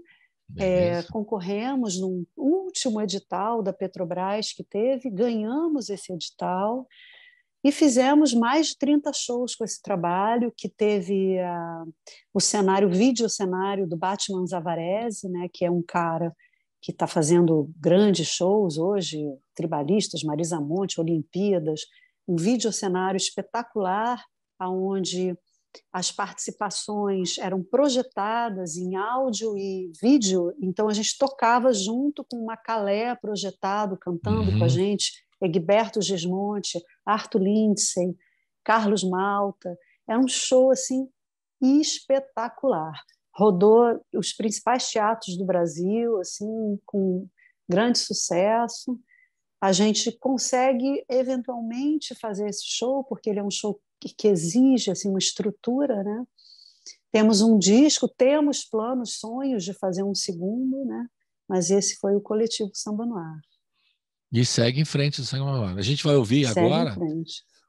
É, concorremos num último edital da Petrobras que teve, ganhamos esse edital e fizemos mais de 30 shows com esse trabalho, que teve uh, o cenário, o vídeo cenário do Batman Zavarese, né, que é um cara que está fazendo grandes shows hoje, tribalistas, Marisa Monte, Olimpíadas, um vídeo cenário espetacular onde as participações eram projetadas em áudio e vídeo, então a gente tocava junto com uma calé projetado, cantando uhum. com a uhum. gente, Egberto Gismonte, Arthur Lindsay, Carlos Malta. Era um show assim espetacular. Rodou os principais teatros do Brasil, assim, com grande sucesso. A gente consegue eventualmente fazer esse show porque ele é um show que, exige assim uma estrutura, né? Temos um disco, temos planos, sonhos de fazer um segundo, né? Mas esse foi o coletivo Samba no Ar. E segue em frente o Samba no Ar. A gente vai ouvir segue agora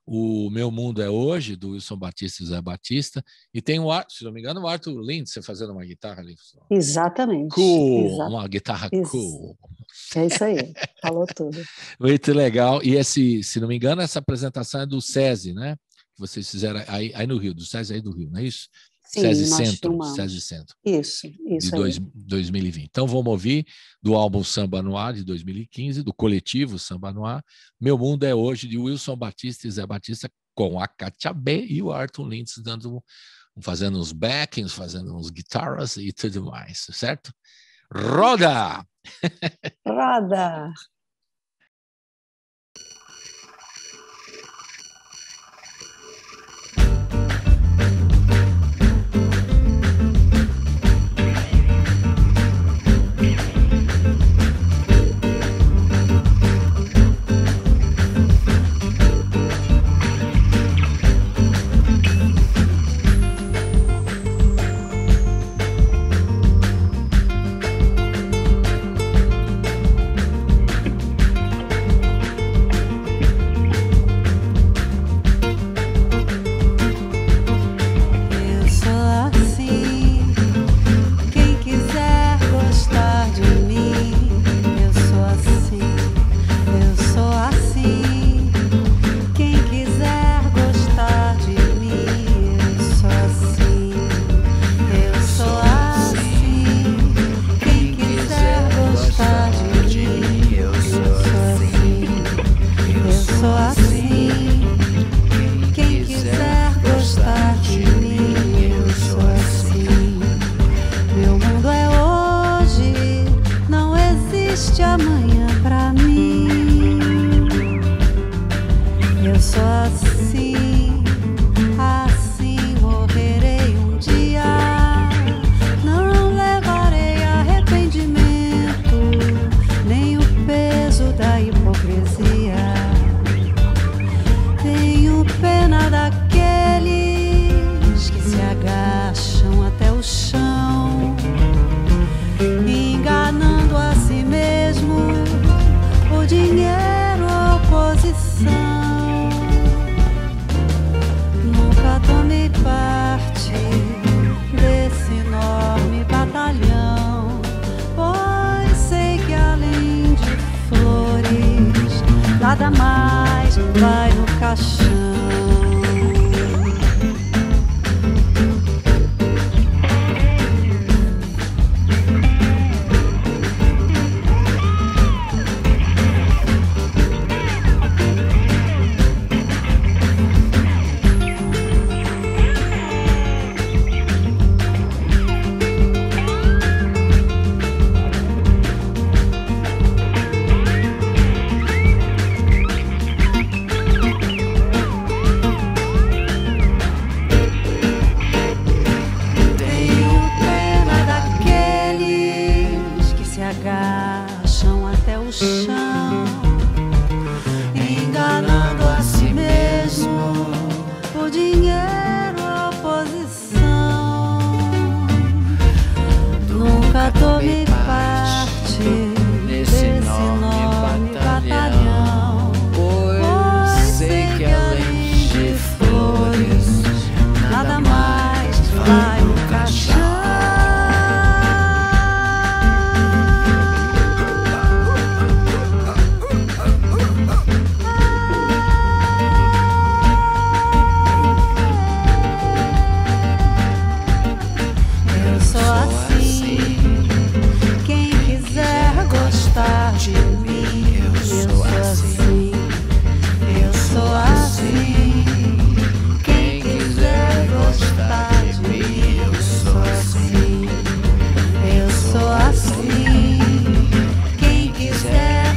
o Meu Mundo é Hoje, do Wilson Batista e Zé Batista, e tem o Arthur, se não me engano, o Arthur Lindsay fazendo uma guitarra ali. Exatamente. Cool, uma guitarra cool. É isso aí, falou tudo. Muito legal. E esse, se não me engano, essa apresentação é do SESI, né? que vocês fizeram aí, aí no Rio, do SESI aí do Rio, não é isso? Sim, SESI Centro, SESI Centro. Isso, isso. De dois, 2020. Então vamos ouvir do álbum Samba no Ar, de 2015, do coletivo Samba no Ar. Meu Mundo é Hoje, de Wilson Batista e Zé Batista, com a Katia B e o Arthur Lintz dando, fazendo uns backings, fazendo uns guitarras e tudo mais, certo? Roda! Roda!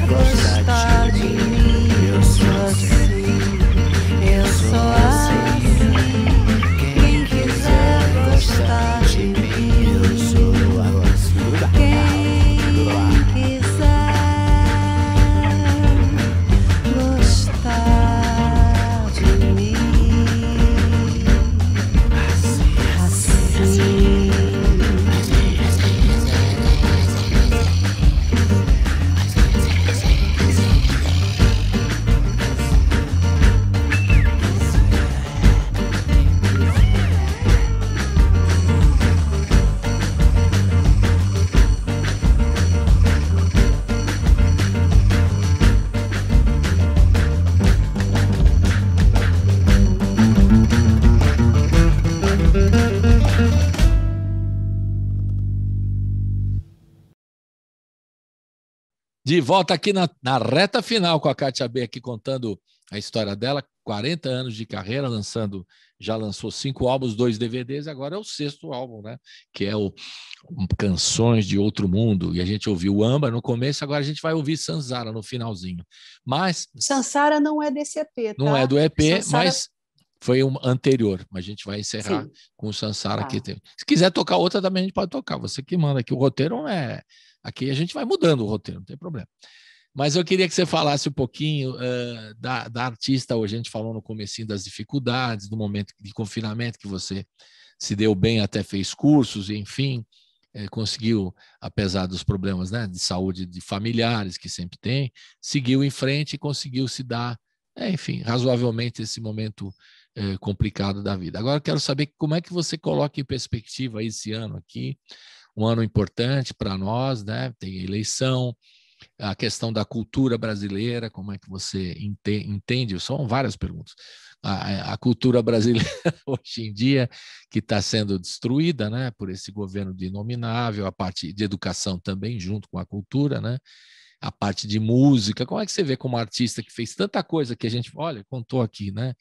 quiser De volta aqui na, na reta final com a Kátia B aqui contando a história dela, 40 anos de carreira, lançando, já lançou cinco álbuns, dois DVDs, agora é o sexto álbum, né? Que é o Canções de Outro Mundo. E a gente ouviu Amba no começo, agora a gente vai ouvir Sanzara no finalzinho. Mas. Sansara não é desse EP, tá? Não é do EP, Sansara- mas foi um anterior. Mas a gente vai encerrar Sim. com o Sansara Tá. aqui. Se quiser tocar outra também, a gente pode tocar. Você que manda aqui. O roteiro não é. Aqui a gente vai mudando o roteiro, não tem problema. Mas eu queria que você falasse um pouquinho eh, da, da artista. Hoje a gente falou no comecinho das dificuldades, do momento de confinamento que você se deu bem, até fez cursos, enfim, eh, conseguiu, apesar dos problemas né, de saúde de familiares que sempre tem, seguiu em frente e conseguiu se dar, eh, enfim, razoavelmente esse momento eh, complicado da vida. Agora quero saber como é que você coloca em perspectiva esse ano aqui, um ano importante para nós, né? Tem eleição, a questão da cultura brasileira, como é que você ente- entende? São várias perguntas. A, a cultura brasileira hoje em dia que está sendo destruída, né, por esse governo de inominável, a parte de educação também junto com a cultura, né? A parte de música. Como é que você vê como artista que fez tanta coisa que a gente, olha, contou aqui, né?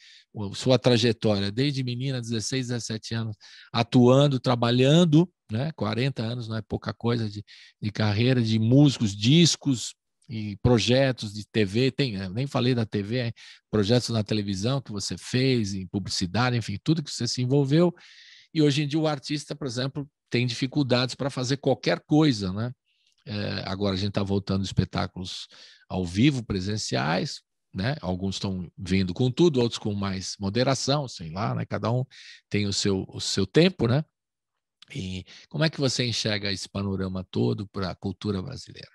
Sua trajetória, desde menina, 16, 17 anos, atuando, trabalhando, né? 40 anos não é pouca coisa de, de carreira, de músicos, discos, e projetos de TV, tem, nem falei da TV, projetos na televisão que você fez, em publicidade, enfim, tudo que você se envolveu. E hoje em dia o artista, por exemplo, tem dificuldades para fazer qualquer coisa, né? É, agora a gente está voltando espetáculos ao vivo, presenciais, né? Alguns estão vindo com tudo, outros com mais moderação, sei lá, né? Cada um tem o seu, o seu tempo, né? E como é que você enxerga esse panorama todo para a cultura brasileira?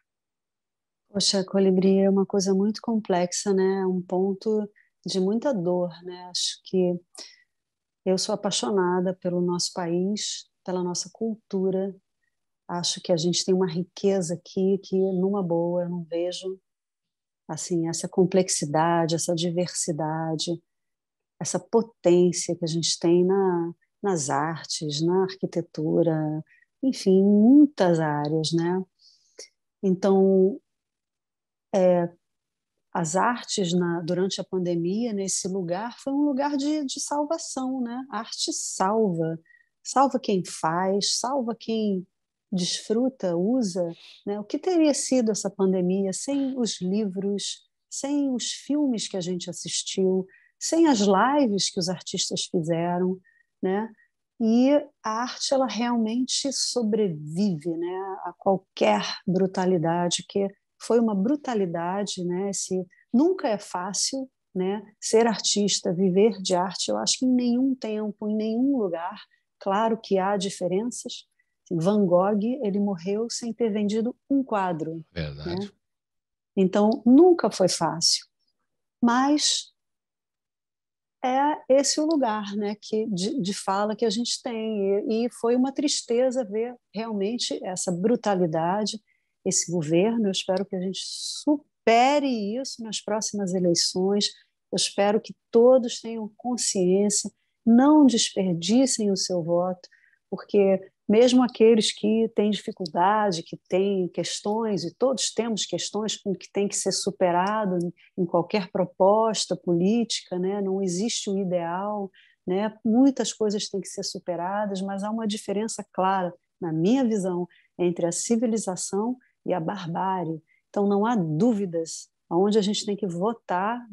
Poxa, colibri é uma coisa muito complexa, né? É um ponto de muita dor, né? Acho que eu sou apaixonada pelo nosso país, pela nossa cultura, Acho que a gente tem uma riqueza aqui que, numa boa, eu não vejo assim essa complexidade, essa diversidade, essa potência que a gente tem na, nas artes, na arquitetura, enfim, em muitas áreas, né? Então, é, as artes na, durante a pandemia nesse lugar foi um lugar de, de salvação, né? A arte salva, salva quem faz, salva quem desfruta, usa, né? o que teria sido essa pandemia sem os livros, sem os filmes que a gente assistiu, sem as lives que os artistas fizeram, né? E a arte ela realmente sobrevive, né, a qualquer brutalidade que foi uma brutalidade, né? Esse nunca é fácil, né? Ser artista, viver de arte, eu acho que em nenhum tempo, em nenhum lugar, claro que há diferenças, Van Gogh ele morreu sem ter vendido um quadro. Verdade. Né? Então nunca foi fácil, mas é esse o lugar, né, que de, de fala que a gente tem e, e foi uma tristeza ver realmente essa brutalidade, esse governo. Eu espero que a gente supere isso nas próximas eleições. Eu espero que todos tenham consciência, não desperdicem o seu voto, porque mesmo aqueles que têm dificuldade, que têm questões, e todos temos questões com que tem que ser superado em qualquer proposta política, né? não existe o ideal, né? muitas coisas têm que ser superadas, mas há uma diferença clara, na minha visão, entre a civilização e a barbárie. Então não há dúvidas aonde a gente tem que votar,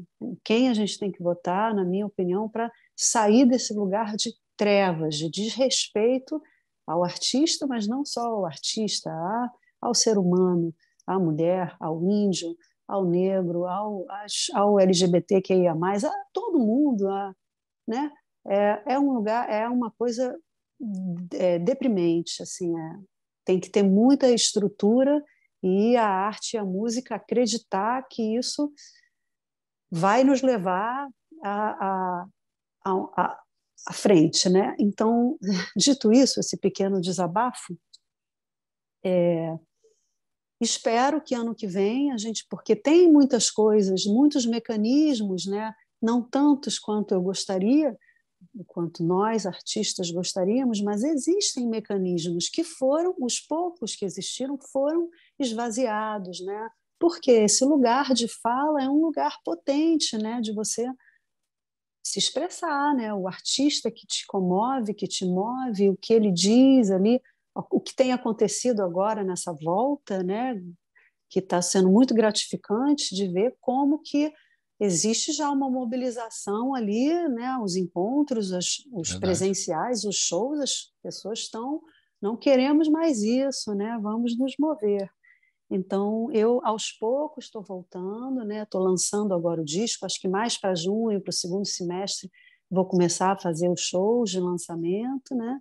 quem a gente tem que votar, na minha opinião, para sair desse lugar de trevas, de desrespeito ao artista, mas não só ao artista, ao ser humano, à mulher, ao índio, ao negro, ao, ao LGBTQIA+, a todo mundo, a, né? É, é um lugar, é uma coisa é, deprimente, assim, é, tem que ter muita estrutura e a arte e a música acreditar que isso vai nos levar a, a, a, à frente, né? Então, dito isso, esse pequeno desabafo, é, espero que ano que vem a gente, porque tem muitas coisas, muitos mecanismos, né? Não tantos quanto eu gostaria, quanto nós artistas gostaríamos, mas existem mecanismos que foram os poucos que existiram foram esvaziados, né? Porque esse lugar de fala é um lugar potente, né? De você se expressar, né? O artista que te comove, que te move, o que ele diz ali, o que tem acontecido agora nessa volta, né? Que está sendo muito gratificante de ver como que existe já uma mobilização ali, né? Os encontros, os, presenciais, os shows, as pessoas estão não queremos mais isso, né? Vamos nos mover. Então, eu aos poucos estou voltando, né? Estou lançando agora o disco, acho que mais para junho, para o segundo semestre, vou começar a fazer os shows de lançamento, né?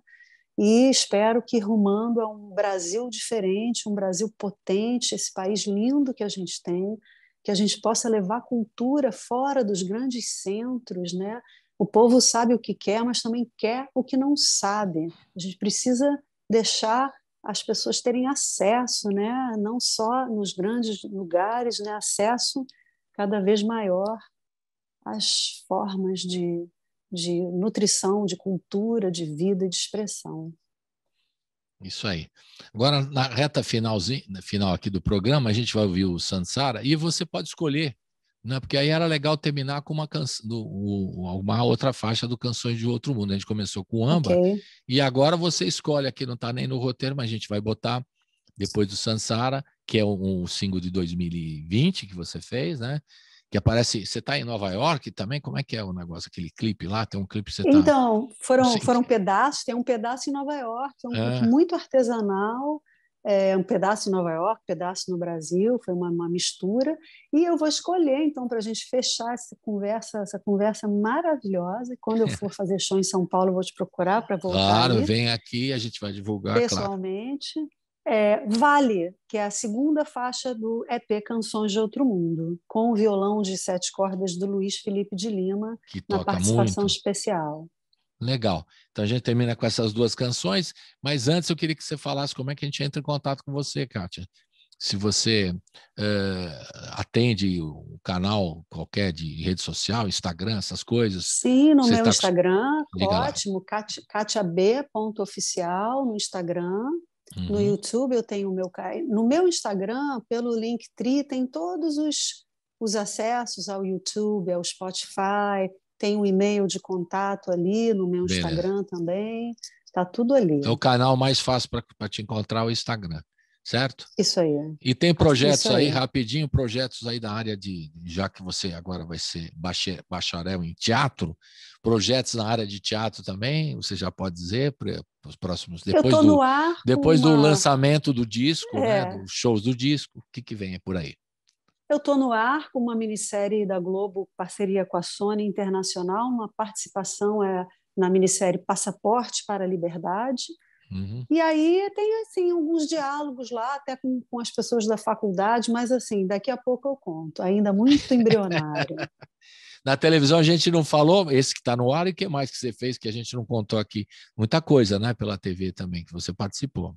E espero que rumando a um Brasil diferente, um Brasil potente, esse país lindo que a gente tem, que a gente possa levar cultura fora dos grandes centros, né? O povo sabe o que quer, mas também quer o que não sabe. A gente precisa deixar as pessoas terem acesso, né, não só nos grandes lugares, né, acesso cada vez maior às formas de, de nutrição, de cultura, de vida e de expressão. Isso aí. Agora, na reta finalzinho, final aqui do programa, a gente vai ouvir o Sansara e você pode escolher, né? porque aí era legal terminar com uma, canção, uma outra faixa do Canções de Outro Mundo. A gente começou com Amba okay. e agora você escolhe aqui, não está nem no roteiro, mas a gente vai botar depois do Sansara, que é um, single de 2020 que você fez, né? que aparece. Você está em Nova York também? Como é que é o negócio, aquele clipe lá? Tem um clipe você tá... Então, foram, foram pedaços, tem um pedaço em Nova York, é um é. clipe muito artesanal. É, um pedaço em Nova York, um pedaço no Brasil, foi uma, uma mistura. E eu vou escolher, então, para a gente fechar essa conversa, essa conversa maravilhosa. E quando eu for fazer show em São Paulo, eu vou te procurar para voltar. Claro, ali. vem aqui, a gente vai divulgar. Pessoalmente. Claro é, Vale, que é a segunda faixa do EP Canções de Outro Mundo, com o violão de sete cordas do Luiz Felipe de Lima, que na participação muito. especial. Legal. Então a gente termina com essas duas canções, mas antes eu queria que você falasse como é que a gente entra em contato com você, Kátia. Se você uh, atende o canal qualquer de rede social, Instagram, essas coisas. Sim, no meu tá... Instagram, ótimo, katiab.oficial no Instagram. Uhum. No YouTube eu tenho o meu no meu Instagram, pelo Linktree, tem todos os, os acessos ao YouTube, ao Spotify, tem um e-mail de contato ali no meu Beleza. Instagram também. Tá tudo ali. É o canal mais fácil para te encontrar o Instagram certo? Isso aí. E tem projetos aí. aí. rapidinho, projetos aí da área de, já que você agora vai ser bacharel em teatro, projetos na área de teatro também, você já pode dizer para os próximos depois do depois uma... do lançamento do disco, né, é. né, dos shows do disco, o que que vem por aí? Eu estou no ar com uma minissérie da Globo, parceria com a Sony Internacional, uma participação é na minissérie Passaporte para a Liberdade, Uhum. E aí tem assim alguns diálogos lá, até com, com as pessoas da faculdade, mas assim, daqui a pouco eu conto, ainda muito embrionário. Na televisão a gente não falou, esse que está no ar, e o que mais que você fez que a gente não contou aqui? Muita coisa, né? Pela TV também, que você participou.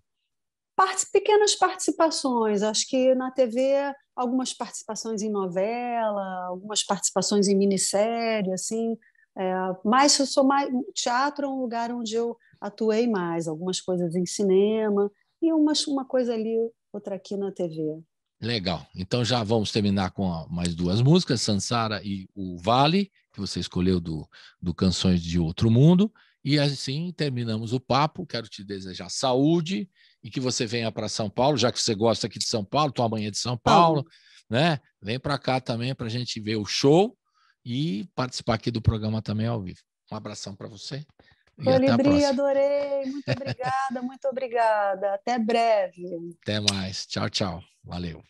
Pequenas participações, acho que na TV algumas participações em novela, algumas participações em minissérie, assim, é, mas eu sou mais teatro é um lugar onde eu atuei mais, algumas coisas em cinema e uma, uma coisa ali, outra aqui na TV. Legal. Então já vamos terminar com mais duas músicas, Sansara e o Vale, que você escolheu do, do Canções de Outro Mundo. E assim terminamos o papo. Quero te desejar saúde e que você venha para São Paulo, já que você gosta aqui de São Paulo, tua mãe é de São Paulo, né? Vem para cá também para a gente ver o show e participar aqui do programa também ao vivo. Um abração para você. Colibri, adorei. Muito obrigada, muito obrigada. Até breve. Até mais. Tchau, tchau. Valeu.